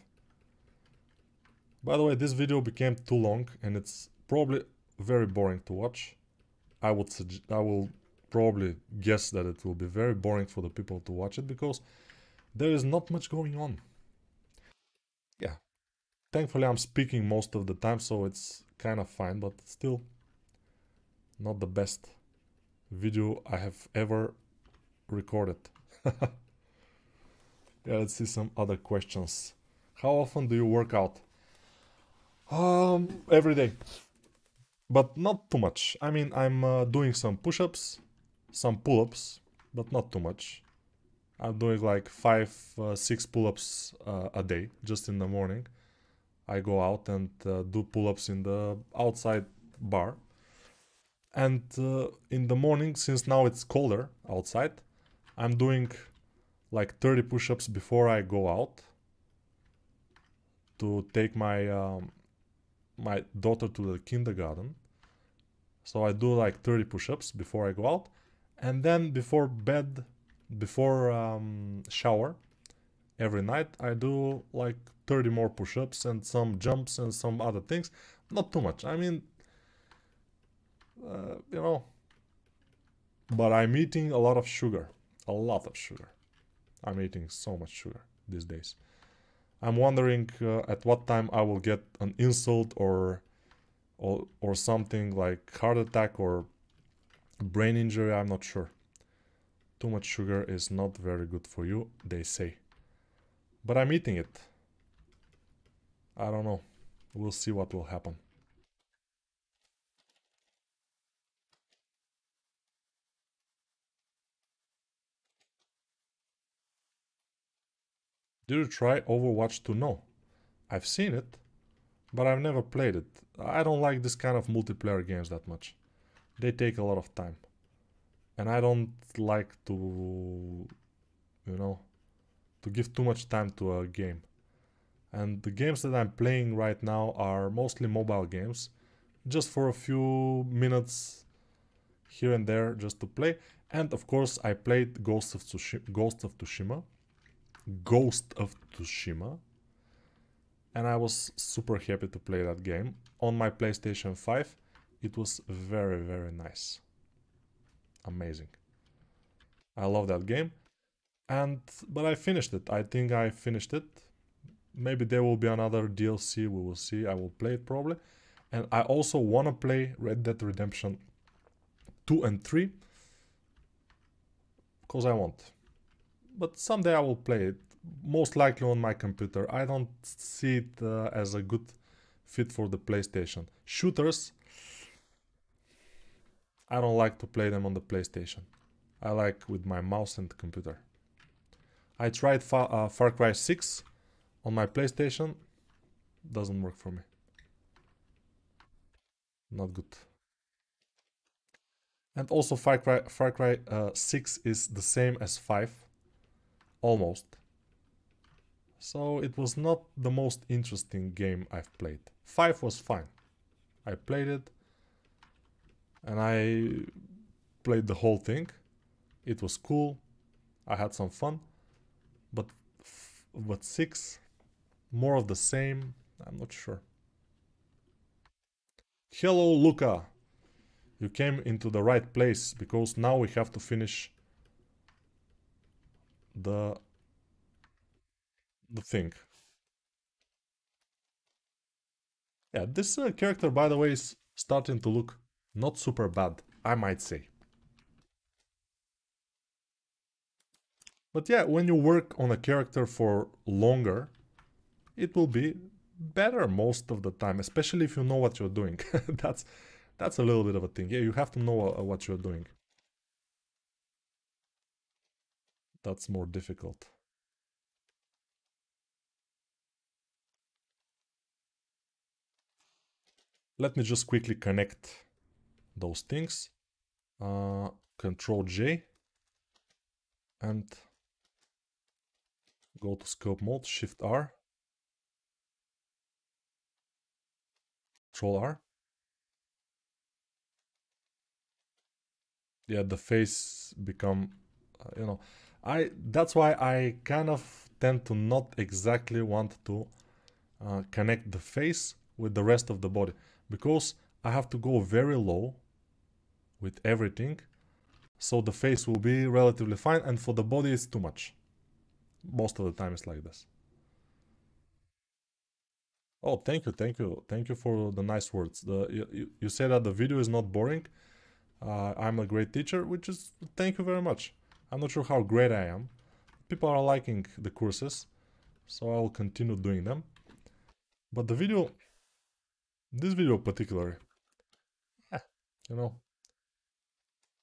By the way, this video became too long and it's probably very boring to watch. I would I will probably guess that it will be very boring for the people to watch it because there is not much going on. Yeah. Thankfully, I'm speaking most of the time, so it's kind of fine, but still not the best video I have ever recorded. yeah, let's see some other questions. How often do you work out? Um, every day. But not too much. I mean, I'm uh, doing some push-ups, some pull-ups, but not too much. I'm doing like five, uh, six pull-ups uh, a day, just in the morning. I go out and uh, do pull-ups in the outside bar. And uh, in the morning, since now it's colder outside, I'm doing like 30 push-ups before I go out to take my um, my daughter to the kindergarten. So I do like 30 push-ups before I go out. And then before bed, before um, shower every night I do like 30 more push-ups and some jumps and some other things. Not too much. I mean uh, you know but I'm eating a lot of sugar a lot of sugar. I'm eating so much sugar these days. I'm wondering uh, at what time I will get an insult or or, or something like heart attack or brain injury I'm not sure too much sugar is not very good for you, they say. But I'm eating it. I don't know. We'll see what will happen. Did you try Overwatch 2? No. I've seen it, but I've never played it. I don't like this kind of multiplayer games that much. They take a lot of time and I don't like to, you know, to give too much time to a game. And the games that I'm playing right now are mostly mobile games, just for a few minutes here and there just to play. And of course, I played Ghost of, Tsushima, Ghost of Tsushima. Ghost of Tsushima. And I was super happy to play that game on my PlayStation 5. It was very, very nice. Amazing. I love that game. And, but I finished it. I think I finished it. Maybe there will be another DLC, we will see. I will play it probably. And I also want to play Red Dead Redemption 2 and 3. Because I want. But someday I will play it. Most likely on my computer. I don't see it uh, as a good fit for the PlayStation. Shooters, I don't like to play them on the PlayStation. I like with my mouse and computer. I tried Far, uh, Far Cry 6 on my PlayStation. Doesn't work for me. Not good. And also Far Cry, Far Cry uh, 6 is the same as 5. Almost. So it was not the most interesting game I've played. 5 was fine. I played it. And I played the whole thing. It was cool. I had some fun. But but 6 more of the same. I'm not sure. Hello Luca. You came into the right place because now we have to finish the the thing. Yeah, this uh, character by the way is starting to look not super bad, I might say. But yeah, when you work on a character for longer, it will be better most of the time, especially if you know what you're doing. that's that's a little bit of a thing. Yeah, you have to know uh, what you're doing. That's more difficult. Let me just quickly connect those things. Uh, Control J and go to sculpt mode, Shift R, Control R. Yeah, the face become, uh, you know, I that's why I kind of tend to not exactly want to uh, connect the face with the rest of the body because I have to go very low with everything so the face will be relatively fine and for the body it's too much. Most of the time it's like this. Oh thank you thank you thank you for the nice words. The you, you say that the video is not boring. Uh, i'm a great teacher which is thank you very much. I'm not sure how great i am. People are liking the courses so i'll continue doing them. But the video this video particularly you know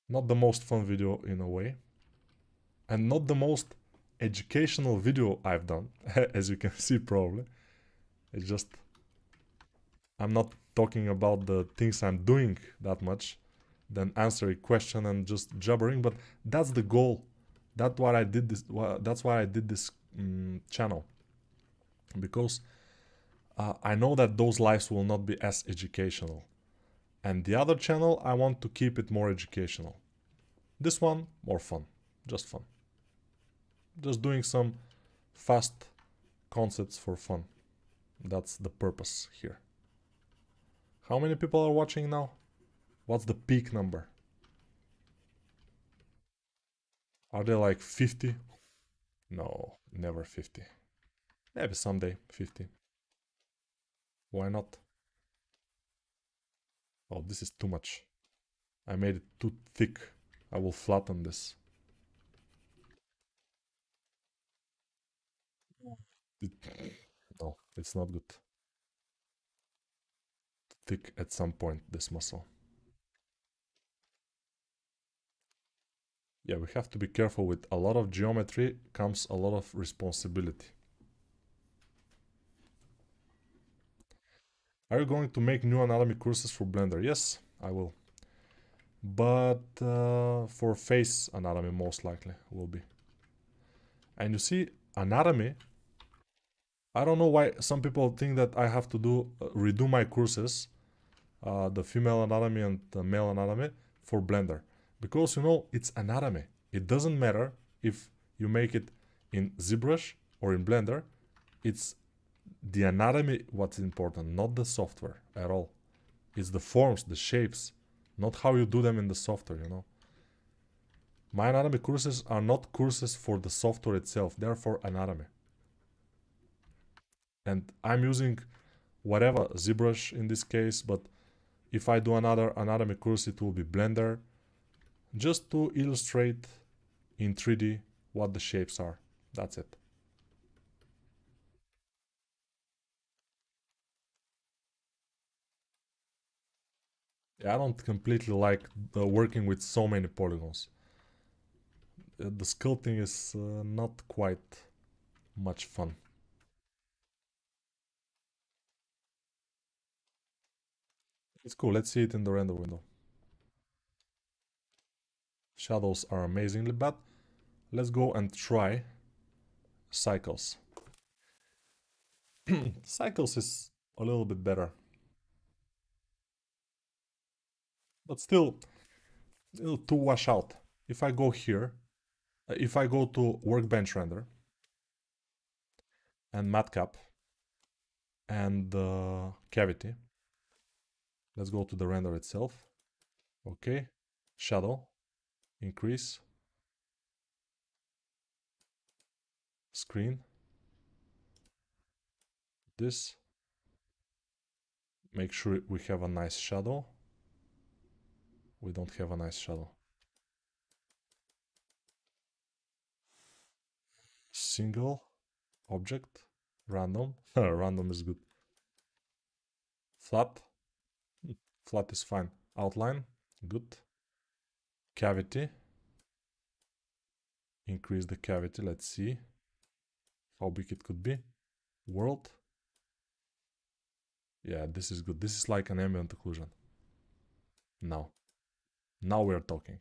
not the most fun video in a way. And not the most educational video I've done, as you can see probably. It's just... I'm not talking about the things I'm doing that much, than answer a question and just jabbering, but that's the goal. That's why I did this. That's why I did this um, channel, because uh, I know that those lives will not be as educational. And the other channel, I want to keep it more educational. This one, more fun. Just fun. Just doing some fast concepts for fun. That's the purpose here. How many people are watching now? What's the peak number? Are they like 50? No, never 50. Maybe someday 50. Why not? Oh, this is too much. I made it too thick. I will flatten this. It, no, it's not good. Thick at some point, this muscle. Yeah, we have to be careful with a lot of geometry comes a lot of responsibility. Are you going to make new anatomy courses for Blender? Yes, I will. But uh, for face anatomy most likely will be. And you see, anatomy, I don't know why some people think that I have to do uh, redo my courses, uh, the female anatomy and the male anatomy for Blender. Because, you know, it's anatomy. It doesn't matter if you make it in ZBrush or in Blender. It's the anatomy what's important, not the software at all. It's the forms, the shapes, not how you do them in the software, you know. My anatomy courses are not courses for the software itself, they're for anatomy. And I'm using whatever, ZBrush in this case, but if I do another anatomy course, it will be Blender, just to illustrate in 3D what the shapes are. That's it. I don't completely like working with so many polygons. Uh, the sculpting is uh, not quite much fun. It's cool, let's see it in the render window. Shadows are amazingly bad. Let's go and try Cycles. Cycles is a little bit better. But still, to wash out. If I go here, uh, if I go to Workbench Render and Matcap and uh, Cavity, let's go to the render itself. Okay, Shadow, increase, screen, this, make sure we have a nice shadow. We don't have a nice shadow. Single, object, random, random is good. Flat, flat is fine. Outline, good. Cavity, increase the cavity, let's see how big it could be. World. Yeah, this is good. This is like an ambient occlusion. Now. Now we're talking.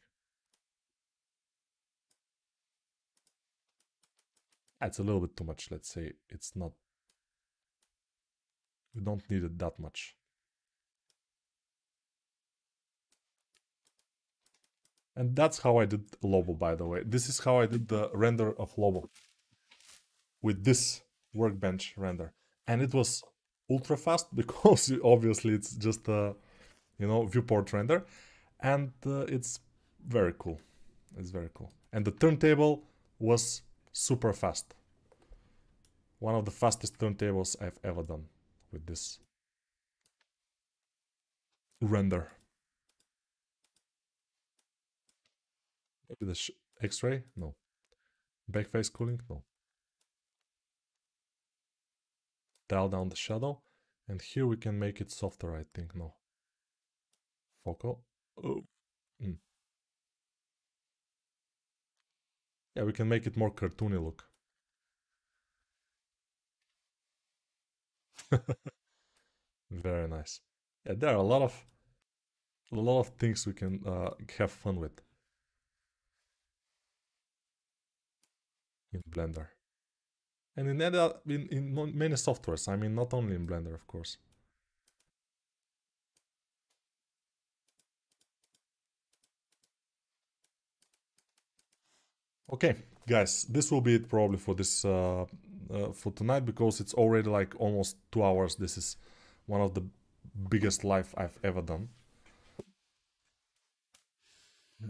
It's a little bit too much, let's say. It's not... We don't need it that much. And that's how I did Lobo, by the way. This is how I did the render of Lobo with this workbench render. And it was ultra fast because obviously it's just a, you know, viewport render. And uh, it's very cool. It's very cool. And the turntable was super fast. One of the fastest turntables I've ever done with this render. Maybe the X-ray? No. Backface culling? No. dial down the shadow and here we can make it softer I think no focal oh. Mm. yeah we can make it more cartoony look very nice yeah there are a lot of a lot of things we can uh, have fun with in Blender and in, in, in many softwares, I mean, not only in Blender, of course. Okay, guys, this will be it probably for this uh, uh, for tonight because it's already like almost two hours. This is one of the biggest live I've ever done.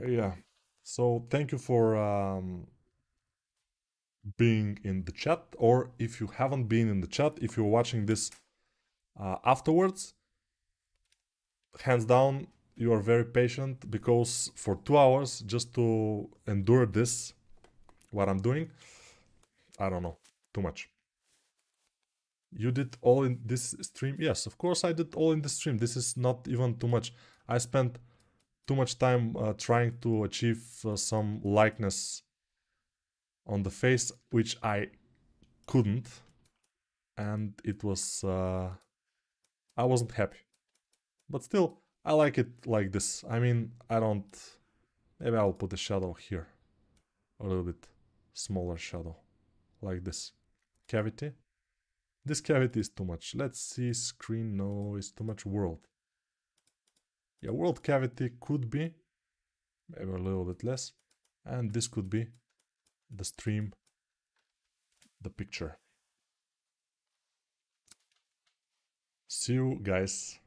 Yeah. So thank you for um, being in the chat or if you haven't been in the chat if you're watching this uh, afterwards hands down you are very patient because for two hours just to endure this what i'm doing i don't know too much you did all in this stream yes of course i did all in the stream this is not even too much i spent too much time uh, trying to achieve uh, some likeness on the face, which I couldn't. And it was... Uh, I wasn't happy. But still, I like it like this. I mean, I don't... Maybe I'll put a shadow here. A little bit smaller shadow. Like this. Cavity. This cavity is too much. Let's see screen. No, it's too much world. Yeah, world cavity could be maybe a little bit less. And this could be the stream, the picture. See you guys